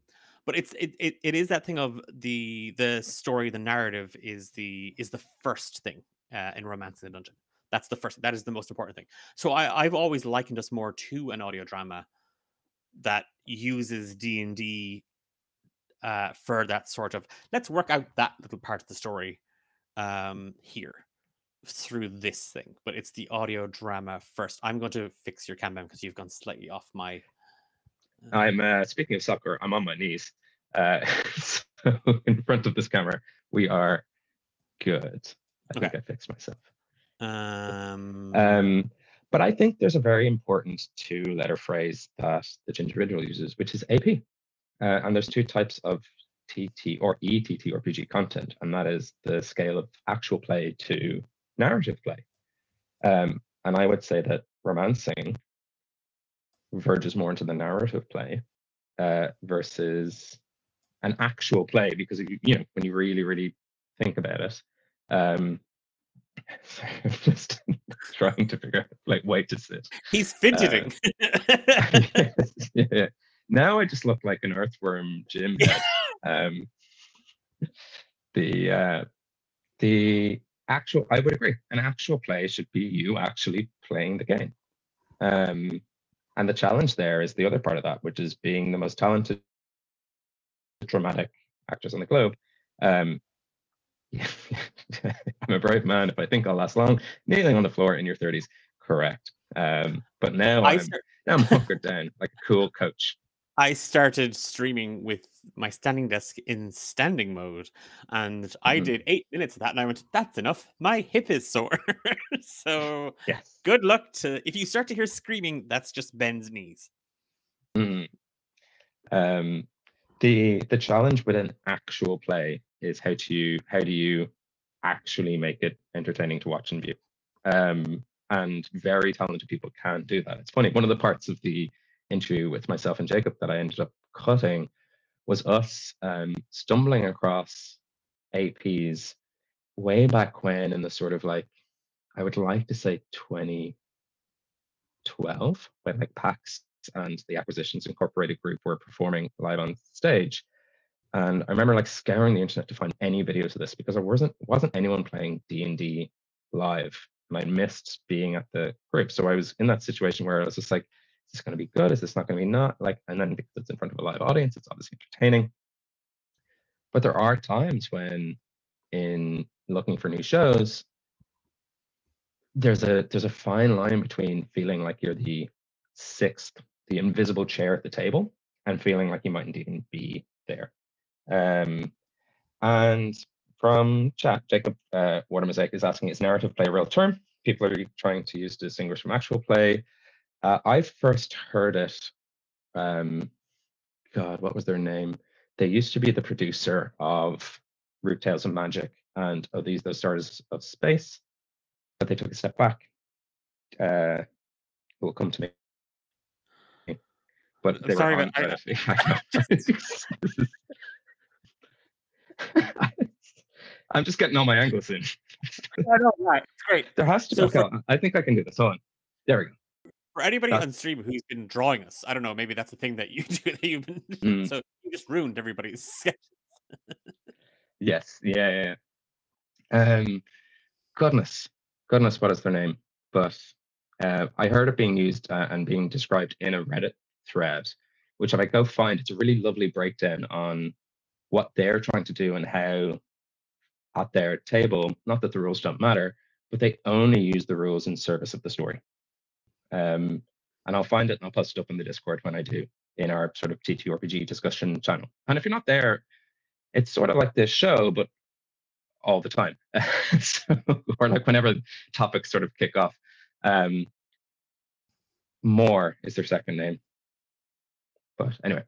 but it's it, it it is that thing of the the story, the narrative is the is the first thing uh, in Romancing the Dungeon. That's the first. That is the most important thing. So I I've always likened us more to an audio drama that uses D and D uh, for that sort of let's work out that little part of the story um, here through this thing. But it's the audio drama first. I'm going to fix your Kanban because you've gone slightly off my. uh, I'm uh, speaking of soccer. I'm on my knees. Uh, so in front of this camera, we are good. I think I fixed myself. Um, Um, but I think there's a very important two-letter phrase that the Gingervidual uses, which is AP. Uh, and there's two types of TT or ETT or PG content, and that is the scale of actual play to narrative play. Um, and I would say that romancing verges more into the narrative play uh, versus an actual play, because you, you know when you really, really think about it. Um, I'm just trying to figure out like way to sit. he's fidgeting. yes, yeah. Now I just look like an earthworm gym Um, the uh, the actual, I would agree, an actual play should be you actually playing the game. Um, and the challenge there is the other part of that, which is being the most talented dramatic actors on the globe. Um, I'm a brave man if I think I'll last long. Kneeling on the floor in your 30s, correct. Um, but now I am now I'm hunkered down like a cool coach. I started streaming with my standing desk in standing mode, and mm-hmm. I did eight minutes of that, and I went, "That's enough. My hip is sore." so, yes. Good luck to if you start to hear screaming. That's just Ben's knees. Mm. Um, the the challenge with an actual play is how to how do you actually make it entertaining to watch and view. Um, and very talented people can't do that. It's funny. One of the parts of the interview with myself and Jacob that I ended up cutting was us um, stumbling across APs way back when in the sort of like, I would like to say 2012, when like PAX and the Acquisitions Incorporated group were performing live on stage. And I remember like scouring the internet to find any videos of this because there wasn't wasn't anyone playing D&D live and I missed being at the group. So I was in that situation where I was just like, this going to be good? Is this not going to be not? Like, and then because it's in front of a live audience, it's obviously entertaining. But there are times when, in looking for new shows, there's a there's a fine line between feeling like you're the sixth, the invisible chair at the table, and feeling like you mightn't even be there. Um, and from chat, Jacob uh, Watermosaic is asking, is narrative play a real term? People are trying to use to distinguish from actual play. Uh, I first heard it. Um, God, what was their name? They used to be the producer of Root Tales of Magic and of these those stars of space, but they took a step back. Uh, it will come to me. But they sorry, were but I, I'm just getting all my angles in. I know, right? It's great. There has to so be. For, I think I can do this Hold on. There we go for anybody on stream who's been drawing us, I don't know, maybe that's the thing that you do that you've been mm. so you just ruined everybody's sketches. yes, yeah, yeah. Um goodness. Goodness, what is their name? But uh, I heard it being used uh, and being described in a Reddit thread, which if I go find, it's a really lovely breakdown on what they're trying to do and how at their table, not that the rules don't matter, but they only use the rules in service of the story. Um, and I'll find it and I'll post it up in the Discord when I do in our sort of TTRPG discussion channel. And if you're not there, it's sort of like this show, but all the time. so, or like whenever topics sort of kick off. Um, Moore is their second name. But anyway,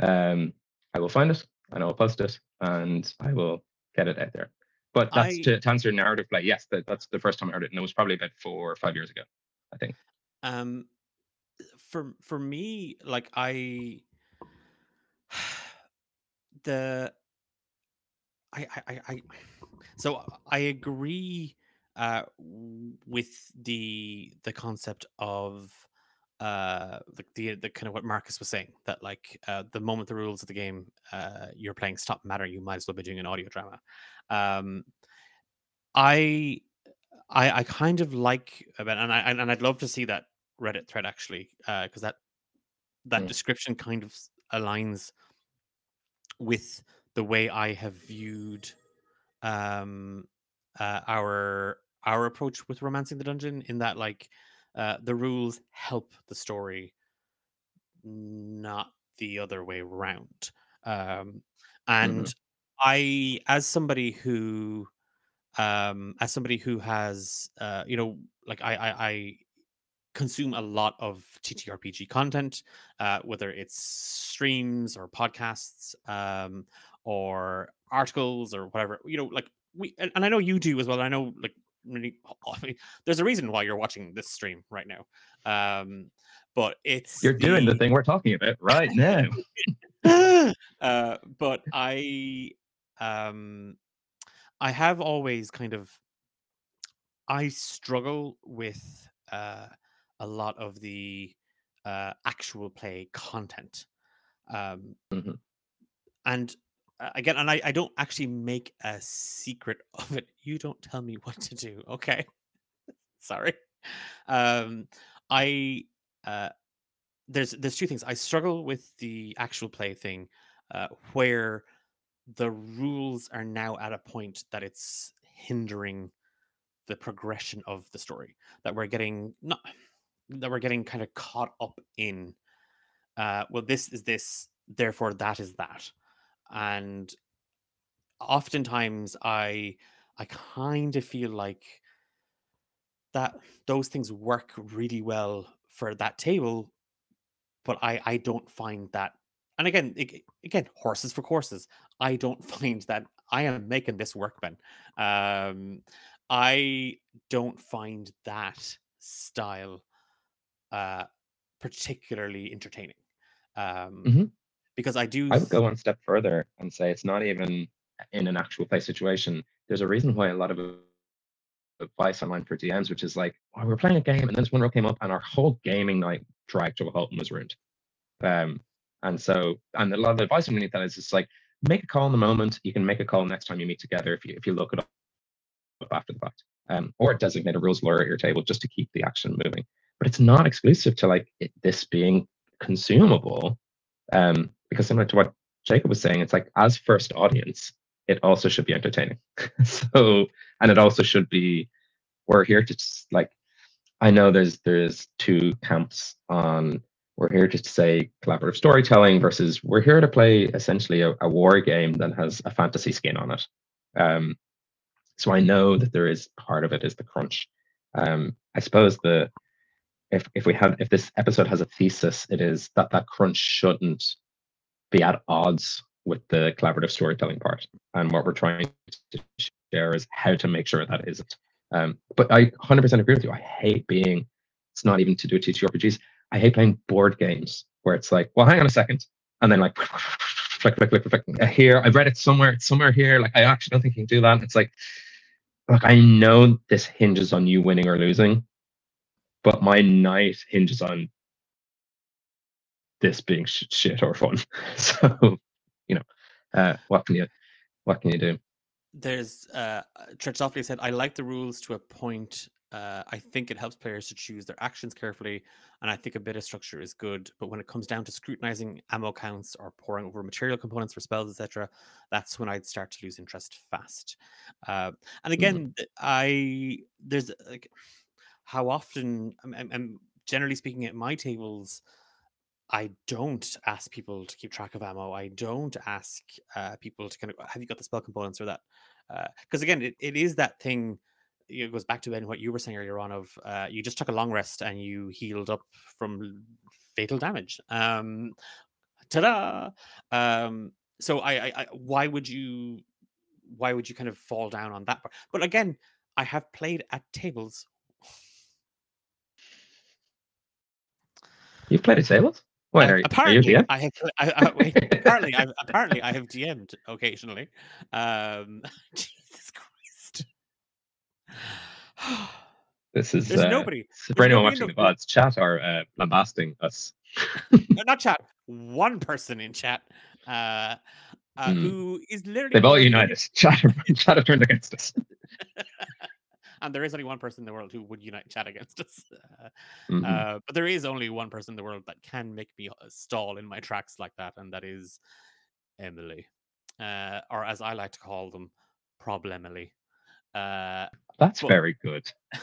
um, I will find it and I will post it and I will get it out there. But that's I, to, to, answer narrative play. Yes, that, that's the first time I heard it, and it was probably about four or five years ago, I think. Um, for for me, like I, the, I I I, so I agree uh with the the concept of uh the, the the kind of what Marcus was saying that like uh the moment the rules of the game uh you're playing stop mattering you might as well be doing an audio drama. Um I I I kind of like about and I and I'd love to see that Reddit thread actually, because uh, that that mm. description kind of aligns with the way I have viewed um, uh, our our approach with romancing the dungeon. In that, like, uh, the rules help the story, not the other way around. Um, and mm-hmm. I, as somebody who, um, as somebody who has, uh, you know, like I, I, I consume a lot of TTRPG content, uh, whether it's streams or podcasts um, or articles or whatever. You know, like we and, and I know you do as well. I know like really, there's a reason why you're watching this stream right now. Um, but it's you're the... doing the thing we're talking about right now. uh, but I um I have always kind of I struggle with uh a lot of the uh, actual play content. Um, mm-hmm. And uh, again, and I, I don't actually make a secret of it. You don't tell me what to do, okay? Sorry. Um, I uh, there's there's two things. I struggle with the actual play thing, uh, where the rules are now at a point that it's hindering the progression of the story. That we're getting not that we're getting kind of caught up in. Uh, well, this is this, therefore that is that, and oftentimes I I kind of feel like that those things work really well for that table, but I I don't find that. And again, again, horses for courses. I don't find that I am making this work, Ben. Um, I don't find that style uh, particularly entertaining. Um, Mhm. Because I do. I would go one step further and say it's not even in an actual play situation. There's a reason why a lot of advice online for DMs, which is like, oh, we were playing a game and then this one rule came up and our whole gaming night dragged to a halt and was ruined. Um, and so, and a lot of the advice underneath that is just like, make a call in the moment. You can make a call next time you meet together if you if you look it up after the fact, um, or designate a rules lawyer at your table just to keep the action moving. But it's not exclusive to like it, this being consumable, um, because similar to what Jacob was saying, it's like as first audience, it also should be entertaining. so, and it also should be. We're here to just like, I know there's there's two camps on. We're here to say collaborative storytelling versus we're here to play essentially a, a war game that has a fantasy skin on it. Um, so I know that there is part of it is the crunch. Um, I suppose the if if we have if this episode has a thesis, it is that that crunch shouldn't be at odds with the collaborative storytelling part. And what we're trying to share is how to make sure that isn't. Um, but I 100% agree with you. I hate being. It's not even to do with TTRPGs. I hate playing board games where it's like, well, hang on a second, and then like, flick, flick, flick, flick. Here, I've read it somewhere. It's somewhere here. Like, I actually don't think you can do that. It's like, look, I know this hinges on you winning or losing, but my night hinges on this being sh- shit or fun. So, you know, uh, what can you, what can you do? there's uh softly said i like the rules to a point uh i think it helps players to choose their actions carefully and i think a bit of structure is good but when it comes down to scrutinizing ammo counts or poring over material components for spells etc that's when i'd start to lose interest fast uh, and again th- i there's like how often I'm, I'm, I'm generally speaking at my tables I don't ask people to keep track of ammo. I don't ask uh, people to kind of have you got the spell components or that because again, it, it is that thing. It goes back to Ben what you were saying earlier on of uh, you just took a long rest and you healed up from fatal damage. Um, ta-da! Um, so I, I, I, why would you, why would you kind of fall down on that part? But again, I have played at tables. You've played at tables? Wait, Uh, are, are you apparently, I have. I, I, wait, apparently, I've, apparently, I have DM'd occasionally. Um, Jesus Christ! This is There's uh, nobody. For there's anyone nobody watching the VODs, chat are uh, lambasting us. No, not chat. One person in chat, uh, uh, Hmm. who is literally. They've all united. Chat, have- chat have turned against us. and there is only one person in the world who would unite chat against us. Uh, Mhm. Uh, but there is only one person in the world that can make me uh, stall in my tracks like that, and that is Emily, uh, or as I like to call them, Problemily. Uh, That's well- very good.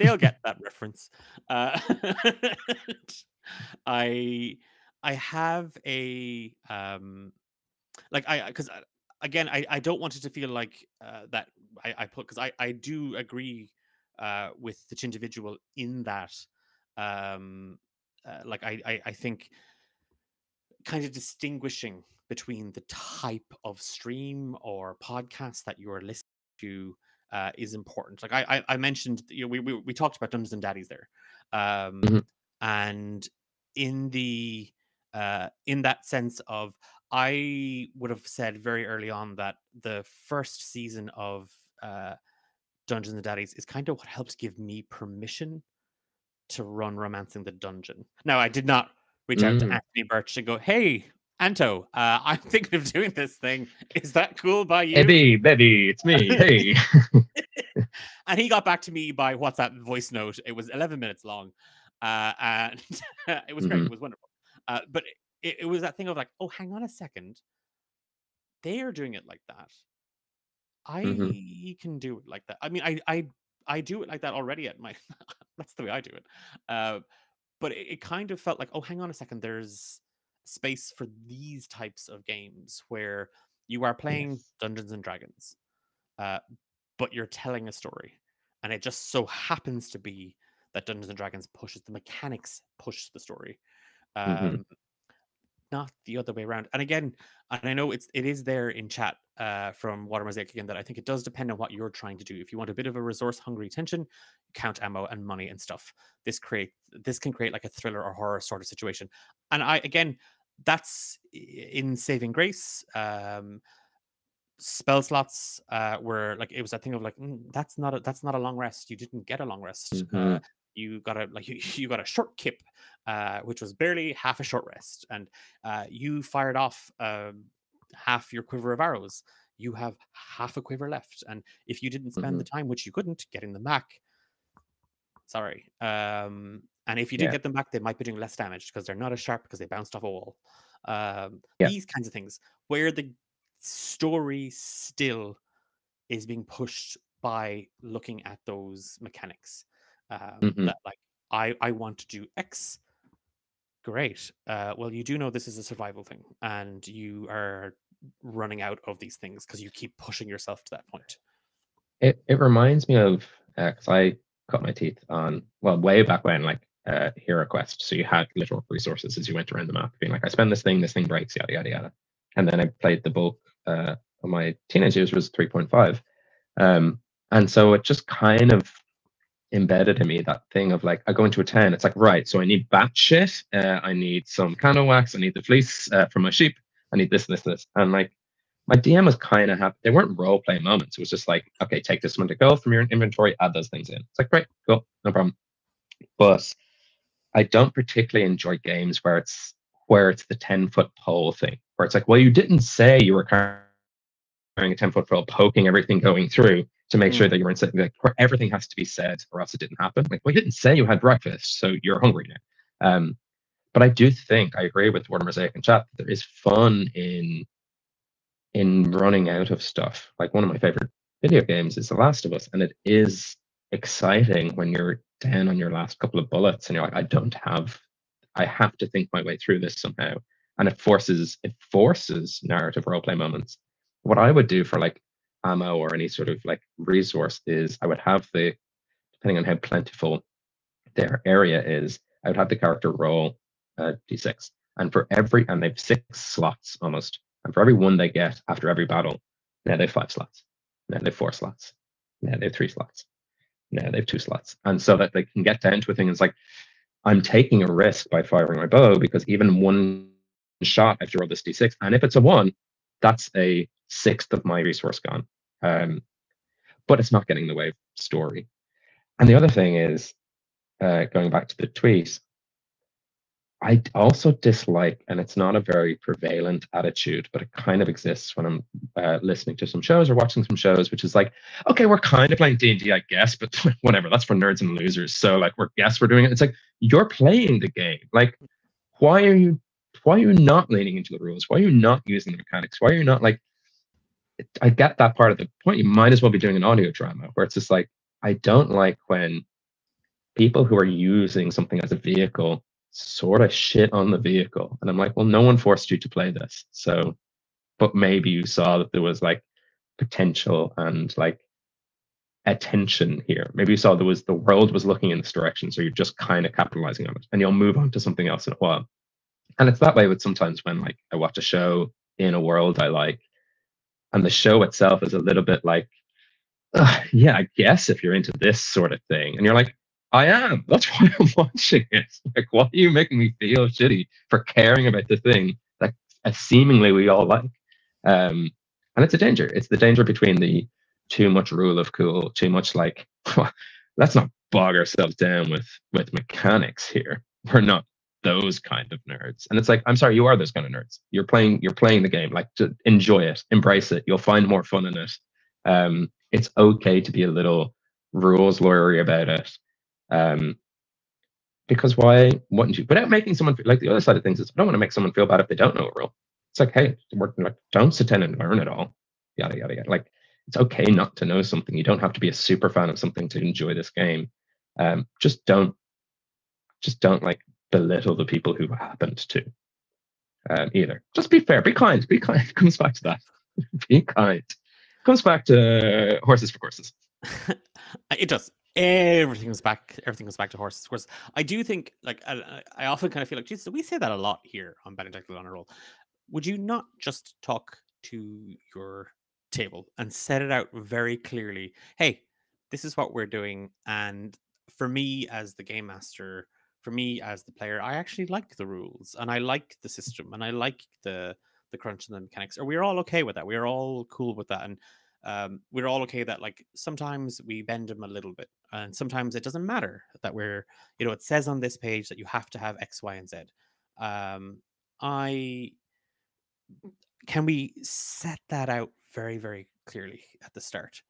they'll get that reference. Uh, I I have a um like I because again I I don't want it to feel like uh, that I I put because I I do agree uh with the individual in that um uh, like I, I I think kind of distinguishing between the type of stream or podcast that you are listening to uh, is important. Like I, I, I mentioned, you know, we, we we talked about Dungeons and Daddies there, um, Mhm. and in the uh, in that sense of, I would have said very early on that the first season of uh, Dungeons and Daddies is kind of what helped give me permission to run Romancing the Dungeon. Now, I did not reach out to Mm. Anthony Burch and go, "Hey, Anto, uh, I'm thinking of doing this thing. Is that cool by you? Baby, baby, it's me. Hey. and he got back to me by WhatsApp voice note. It was 11 minutes long, uh, and it was great. Mhm. It was wonderful. Uh, but it, it was that thing of like, oh, hang on a second. They are doing it like that. I Mhm. can do it like that. I mean, I I I do it like that already at my. that's the way I do it. Uh, but it, it kind of felt like, oh, hang on a second. There's space for these types of games where you are playing Yes. Dungeons and Dragons, uh, but you're telling a story, and it just so happens to be that Dungeons and Dragons pushes the mechanics push the story. Um, Mhm. Not the other way around. And again, and I know it's it is there in chat uh, from Water Mosaic again that I think it does depend on what you're trying to do. If you want a bit of a resource hungry tension, count ammo and money and stuff. This create this can create like a thriller or horror sort of situation. And I again, that's in Saving Grace. Um, spell slots uh were like it was a thing of like "Mm, that's not a that's not a long rest you didn't get a long rest uh, Mhm. you got a like you, you got a short kip uh which was barely half a short rest and uh you fired off um half your quiver of arrows you have half a quiver left and if you didn't spend the time which you couldn't getting them back sorry um and if you did Yeah. get them back they might be doing less damage because they're not as sharp because they bounced off a wall um Yeah. these kinds of things where the story still is being pushed by looking at those mechanics um, Mhm. that like i i want to do x great uh, well you do know this is a survival thing and you are running out of these things because you keep pushing yourself to that point It it reminds me of because I cut my teeth on well way back when like uh, Hero Quest. So you had literal resources as you went around the map, being like, I spend this thing, this thing breaks, yada yada yada. And then I played the bulk uh, my teenage years was three point five, um, and so it just kind of embedded in me that thing of like I go into a town, it's like right, so I need bat shit, uh, I need some candle wax, I need the fleece uh, from my sheep, I need this, this, this, and like my DM was kind of happy. They weren't role play moments. It was just like, okay, take this one to go from your inventory, add those things in. It's like, great, cool, no problem. But I don't particularly enjoy games where it's where it's the 10 foot pole thing, where it's like, well, you didn't say you were a 10 foot pole, poking everything going through to make sure Mm. that you weren't sitting like where everything has to be said or else it didn't happen. Like, well, you didn't say you had breakfast, so you're hungry now. Um, but I do think I agree with Water Mosaic and chat that there is fun in in running out of stuff. Like one of my favorite video games is The Last of Us, and it is exciting when you're down on your last couple of bullets and you're like, I don't have, I have to think my way through this somehow. And it forces it forces narrative roleplay moments. What I would do for like ammo or any sort of like resource is I would have the depending on how plentiful their area is, I would have the character roll uh, d6, and for every and they've six slots almost, and for every one they get after every battle, now they have five slots, now they have four slots, now they have three slots, now they have two slots, and so that they can get down to a thing. It's like I'm taking a risk by firing my bow because even one shot, I have to roll this d6, and if it's a one, that's a sixth of my resource gone. Um, but it's not getting the way story. And the other thing is, uh, going back to the tweet, I also dislike, and it's not a very prevalent attitude, but it kind of exists when I'm uh, listening to some shows or watching some shows, which is like, okay, we're kind of playing D and I guess, but whatever. That's for nerds and losers. So like, we're guess we're doing it. It's like you're playing the game. Like, why are you? Why are you not leaning into the rules? Why are you not using the mechanics? Why are you not like? I get that part of the point. You might as well be doing an audio drama where it's just like, I don't like when people who are using something as a vehicle sort of shit on the vehicle. And I'm like, well, no one forced you to play this. So, but maybe you saw that there was like potential and like attention here. Maybe you saw there was the world was looking in this direction. So you're just kind of capitalizing on it and you'll move on to something else in a while. And it's that way with sometimes when like I watch a show in a world I like, and the show itself is a little bit like, "Ugh, yeah, I guess if you're into this sort of thing, and you're like, I am. That's why I'm watching it. Like, why are you making me feel shitty for caring about the thing that uh, seemingly we all like? Um, and it's a danger. It's the danger between the too much rule of cool, too much like, let's not bog ourselves down with with mechanics here. We're not those kind of nerds. And it's like, I'm sorry, you are those kind of nerds. You're playing, you're playing the game. Like, to enjoy it, embrace it. You'll find more fun in it. Um, it's okay to be a little rules lawyery about it. Um, because why wouldn't you? Without making someone feel, like the other side of things is, I don't want to make someone feel bad if they don't know a rule. It's like, hey, like, don't sit down and learn it all. Yada yada yada. Like, it's okay not to know something. You don't have to be a super fan of something to enjoy this game. Um, just don't, just don't like belittle the people who happened to. Um, either. Just be fair. Be kind. Be kind. It comes back to that. be kind. It comes back to horses for courses. it does everything goes back everything goes back to horses i do think like i, I often kind of feel like jesus we say that a lot here on benedict on a roll would you not just talk to your table and set it out very clearly hey this is what we're doing and for me as the game master for me as the player i actually like the rules and i like the system and i like the the crunch and the mechanics or we're all okay with that we're all cool with that and um, we're all okay that like sometimes we bend them a little bit and sometimes it doesn't matter that we're you know it says on this page that you have to have x y and z. Um, i can we set that out very very clearly at the start?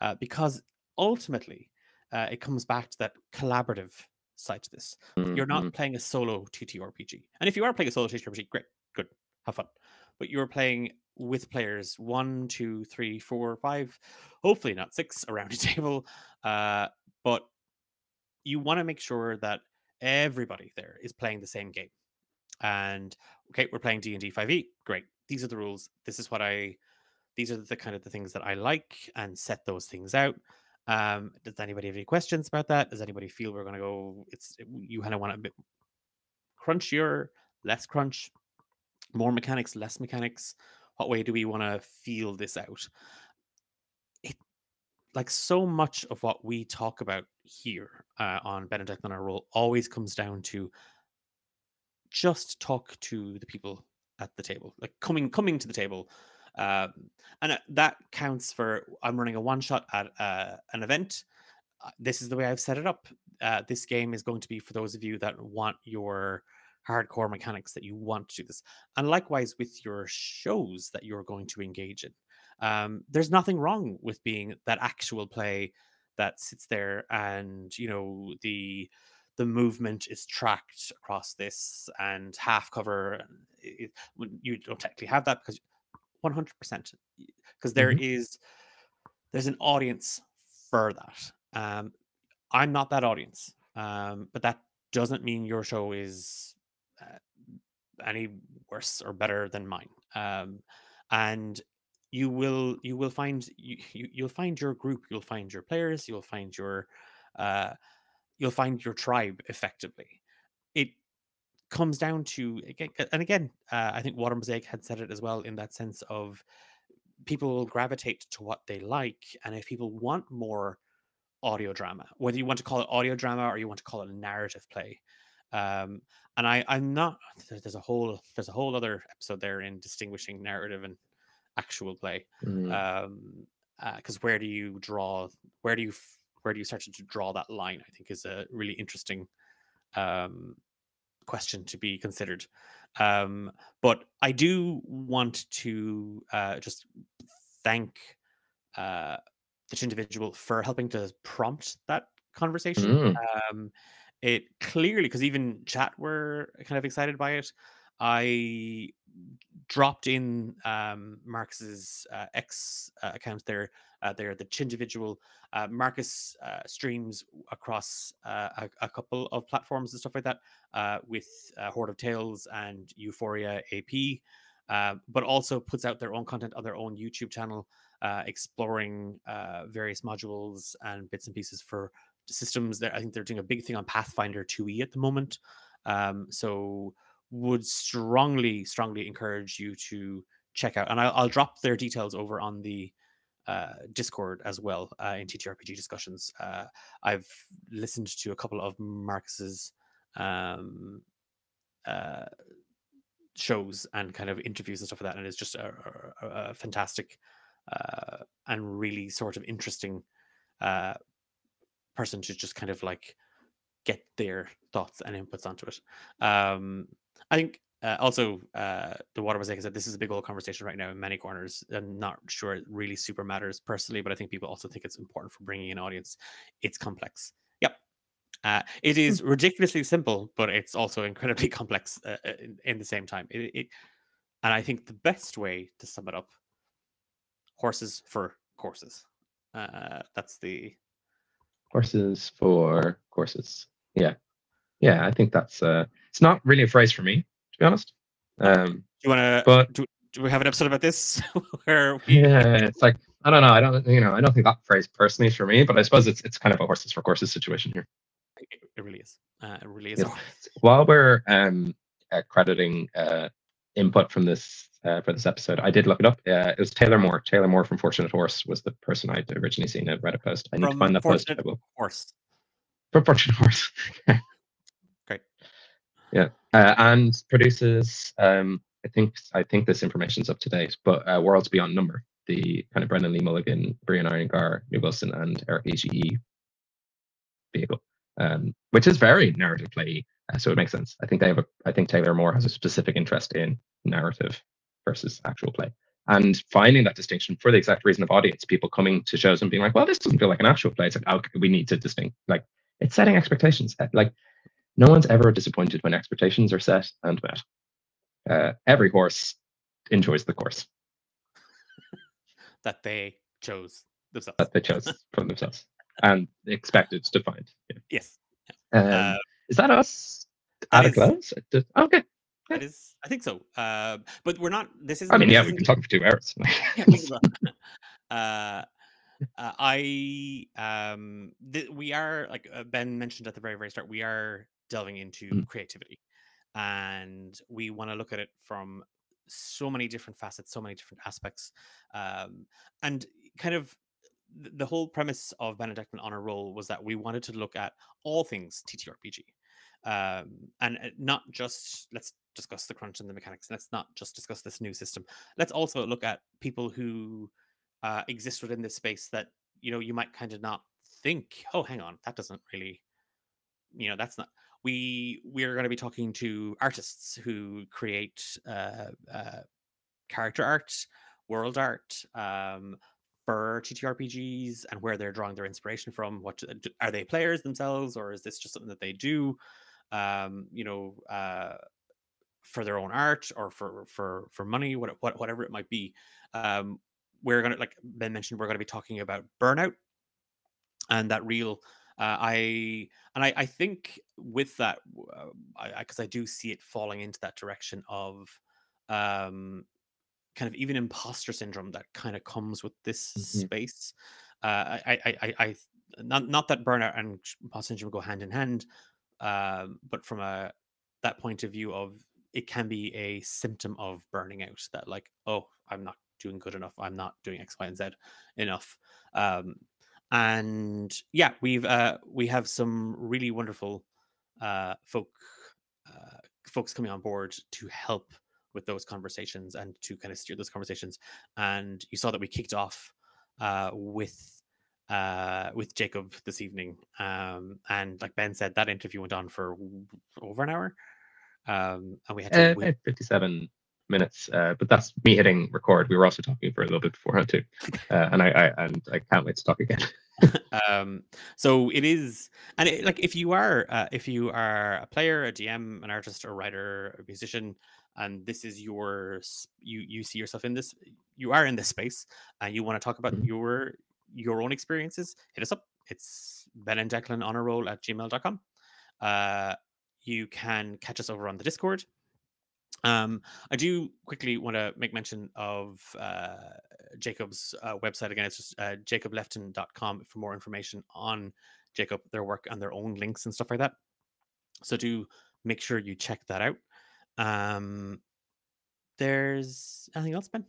Uh, because ultimately uh, it comes back to that collaborative side to this mm-hmm. you're not mm-hmm. playing a solo ttrpg and if you are playing a solo ttrpg great good have fun but you're playing with players one, two, three, four, five, hopefully not six around a table. Uh, but you want to make sure that everybody there is playing the same game. And okay, we're playing D and D five E. Great. These are the rules. This is what I. These are the kind of the things that I like, and set those things out. Um, does anybody have any questions about that? Does anybody feel we're going to go? It's you kind of want a bit crunchier, less crunch, more mechanics, less mechanics what way do we want to feel this out it like so much of what we talk about here uh, on benedict on our role always comes down to just talk to the people at the table like coming coming to the table um, and uh, that counts for i'm running a one shot at uh, an event uh, this is the way i've set it up uh, this game is going to be for those of you that want your hardcore mechanics that you want to do this. And likewise with your shows that you're going to engage in. Um, there's nothing wrong with being that actual play that sits there and you know the the movement is tracked across this and half cover it, you don't technically have that because 100% because there mm-hmm. is there's an audience for that um i'm not that audience um but that doesn't mean your show is uh, any worse or better than mine. Um, and you will you will find you, you will find your group, you'll find your players, you'll find your uh, you'll find your tribe effectively. Comes down to again and again uh, i think water mosaic had said it as well in that sense of people will gravitate to what they like and if people want more audio drama whether you want to call it audio drama or you want to call it a narrative play um, and I, I'm not. There's a whole there's a whole other episode there in distinguishing narrative and actual play. Mm-hmm. Um, because uh, where do you draw? Where do you where do you start to draw that line? I think is a really interesting um, question to be considered. Um, but I do want to uh, just thank uh, each individual for helping to prompt that conversation. Mm. Um, it clearly because even chat were kind of excited by it i dropped in um marcus's uh, x uh, account there uh, there the individual uh, marcus uh, streams across uh, a, a, couple of platforms and stuff like that with horde of tales and euphoria ap but also puts out their own content on their own youtube channel exploring various modules and bits and pieces for systems there. I think they're doing a big thing on Pathfinder 2e at the moment. Um, so would strongly, strongly encourage you to check out. And I'll, I'll drop their details over on the uh, Discord as well uh, in TTRPG discussions. Uh, I've listened to a couple of Marcus's um, uh, shows and kind of interviews and stuff like that, and it's just a, a, a fantastic uh, and really sort of interesting uh, person to just kind of like get their thoughts and inputs onto it. Um, I think uh, also, uh, the water mosaic said this is a big old conversation right now in many corners. I'm not sure it really super matters personally, but I think people also think it's important for bringing an audience. It's complex. Yep. Uh, it Hmm. ridiculously simple, but it's also incredibly complex uh, uh, in, in the same time. It, it, and I think the best way to sum it up: horses for courses. Uh, that's the Horses for courses. Yeah. Yeah, I think that's uh it's not really a phrase for me, to be honest. Um Do you want to? But- do, do we have an episode about this where we? yeah, it's like I don't know, I don't you know, I don't think that phrase personally is for me, but I suppose it's it's kind of a horses for courses situation here. It, it really is. Uh, it really is. Yeah. While we're um uh, crediting uh input from this uh, for this episode, I did look it up. Uh, it was Taylor Moore. Taylor Moore from Fortunate Horse was the person I'd originally seen a Reddit post. I need to find that post. Fortunate I will. Horse. From Fortunate Horse. Yeah, uh, and produces. Um, I think I think this information is up to date, but uh, Worlds Beyond Number, the kind of Brennan Lee Mulligan, Aabria Iyengar, Lou Wilson, and Erika Ishii vehicle, um, which is very narrative play. Uh, so it makes sense. I think they have a. I think Taylor Moore has a specific interest in narrative versus actual play. And finding that distinction for the exact reason of audience, people coming to shows and being like, well, this doesn't feel like an actual play. It's like, okay, we need to distinct, like, it's setting expectations. Like, no one's ever disappointed when expectations are set and met. Uh, every horse enjoys the course that they chose themselves. that they chose for themselves and expected to find. Yeah. yes, Um, Uh, is that us that at a is- close? Just- Okay. that is. I think so. Uh, but we're not. This is. I mean, yeah, we've been talking for two hours. Uh, uh, I um, we are like uh, Ben mentioned at the very very start. We are delving into Mm. creativity, and we want to look at it from so many different facets, so many different aspects, um, and kind of the whole premise of Benedictine on a roll was that we wanted to look at all things TTRPG, um, and uh, not just let's discuss the crunch and the mechanics. Let's not just discuss this new system. Let's also look at people who uh, exist within this space that you know you might kind of not think. Oh, hang on, that doesn't really, you know, that's not. We we're going to be talking to artists who create uh, uh, character art, world art, um, for TTRPGs and where they're drawing their inspiration from. What do- are they players themselves, or is this just something that they do? Um, you know, uh, for their own art or for for for money, what, what whatever it might be. Um, we're gonna like Ben mentioned, we're gonna be talking about burnout and that real. Uh, I and I, I think with that, w- uh, I because I, do see it falling into that direction of um kind of even imposter syndrome that kind of comes with this Mhm. space. Uh, I, I, I, I, not not that burnout and imposter syndrome go hand in hand, um, but from a that point of view of it can be a symptom of burning out. That like, oh, I'm not doing good enough. I'm not doing X, Y, and Z enough. Um, and yeah, we've uh, we have some really wonderful uh, folk uh, folks coming on board to help with those conversations and to kind of steer those conversations. And you saw that we kicked off uh, with uh, with Jacob this evening, um, and like Ben said, that interview went on for over an hour, um, and we had to. Uh, we- about 57 minutes, uh, but that's me hitting record. We were also talking for a little bit beforehand too, uh, and I, I and I can't wait to talk again. um so it is and it, like if you are uh, if you are a player a dm an artist a writer a musician and this is your you you see yourself in this you are in this space and you want to talk about Mhm. your your own experiences hit us up it's ben and declan on a roll at gmail.com uh you can catch us over on the discord um, I do quickly want to make mention of uh, Jacob's uh, website again. It's just uh, jacoblefton.com for more information on Jacob, their work, and their own links and stuff like that. So do make sure you check that out. Um, there's anything else, Ben?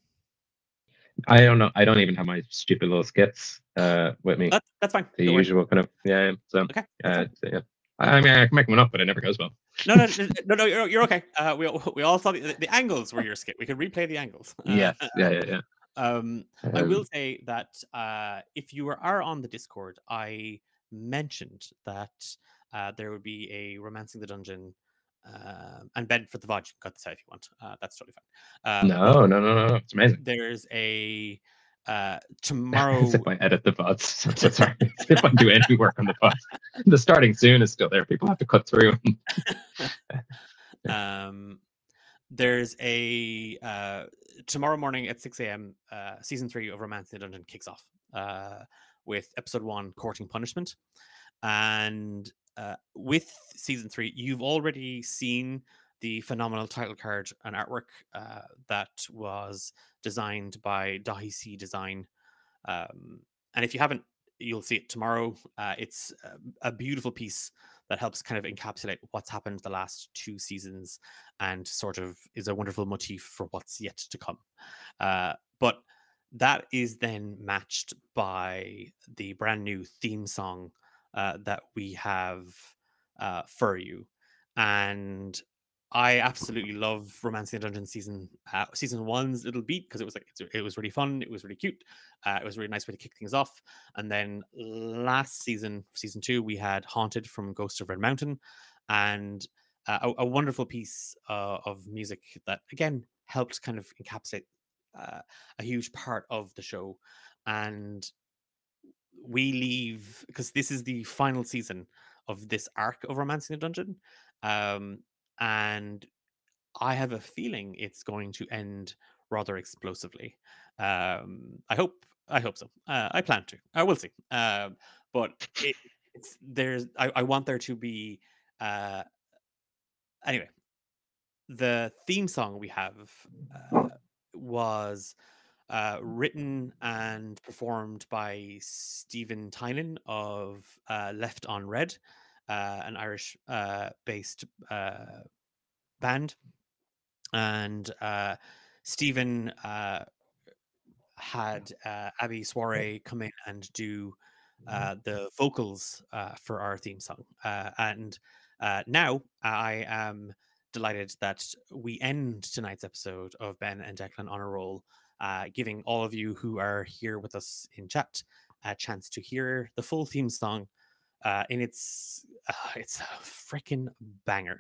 I don't know. I don't even have my stupid little skits uh, with me. That, that's fine. the usual kind of yeah. So Okay. uh, so, yeah. I I mean, I can make one up, but it never goes well. No, no, no, no, no, you're, you're okay. Uh, we all, we all saw the, the angles were your skit. We could replay the angles. Uh, yeah, yeah, yeah. Um, I Um, will say that uh, if you are, are on the Discord, I mentioned that uh, there would be a romancing the dungeon. Uh, and Ben for the VOD, you can cut this out if you want. Uh, that's totally fine. Uh, no, no, no, no, it's amazing. There's a uh, tomorrow. if I edit the VODs, I'm so sorry. if I do any work on the VODs, the starting soon is still there. People have to cut through. um, there's a uh, tomorrow morning at 6 a.m. Uh, season three of Romancing the Dungeon kicks off uh, with episode one, Courting Punishment, and uh, with season three, you've already seen the phenomenal title card and artwork uh, that was designed by Dahi Design. Um, and if you haven't, you'll see it tomorrow. Uh, it's a, a beautiful piece that helps kind of encapsulate what's happened the last two seasons and sort of is a wonderful motif for what's yet to come. Uh, but that is then matched by the brand new theme song uh, that we have uh, for you. And I absolutely love Romancing the Dungeon season uh, season one's little beat because it was like it was really fun, it was really cute, uh, it was a really nice way to kick things off. And then last season, season two, we had Haunted from Ghost of Red Mountain, and uh, a, a, wonderful piece uh, of music that again helped kind of encapsulate uh, a huge part of the show. And we leave because this is the final season of this arc of Romancing the Dungeon. Um, and I have a feeling it's going to end rather explosively. Um, I hope. I hope so. Uh, I plan to. I will see. Um, but it, it's there's. I, I, want there to be. Uh, anyway, the theme song we have uh, was uh, written and performed by Stephen Tynan of uh, Left on Red uh, an Irish uh, based uh, band. And uh, Stephen uh, had uh, Abby Soiree come in and do mm-hmm. the vocals for our theme song. and now I am delighted that we end tonight's episode of Ben and Declan on a roll, giving all of you who are here with us in chat a chance to hear the full theme song uh, and it's uh, it's a freaking banger.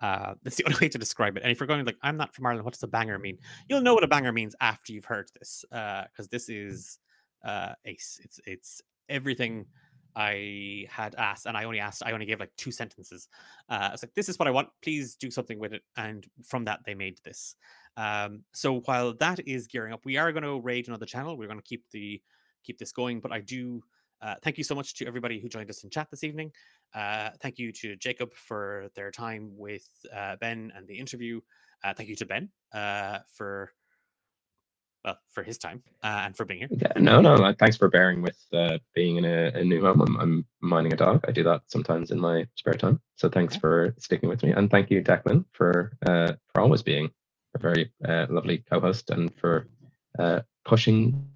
Uh, that's the only way to describe it. And if you're going like, I'm not from Ireland, what does a banger mean? You'll know what a banger means after you've heard this, Uh because uh, this is uh, ace. It's it's everything I had asked, and I only asked. I only gave like two sentences. Uh, I was like, "This is what I want. Please do something with it." And from that, they made this. Um, so while that is gearing up, we are going to raid another channel. We're going to keep the keep this going, but I do uh, thank you so much to everybody who joined us in chat this evening. Uh, thank you to Jacob for their time with uh, Ben and the interview. Uh, thank you to Ben uh, for well for his time uh, and for being here. Yeah, no, no. Thanks for bearing with being in a, a new home. I'm, I'm, minding a dog. I do that sometimes in my spare time. So thanks for sticking with me, and thank you, Declan, for for always being a very lovely co-host and for pushing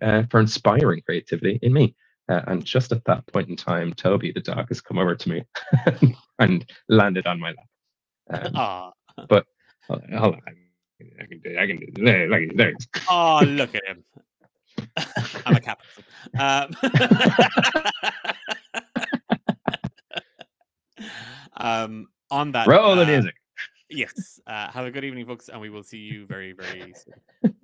for inspiring creativity in me. Uh, and just at that point in time, Toby, the dog, has come over to me and landed on my lap. Um, but hold on, I can do, I can do, there, like, there. Oh, look at him. I'm a captain. Um, um, on that, roll the uh, music. Yes. Uh, have a good evening, folks, and we will see you very, very soon.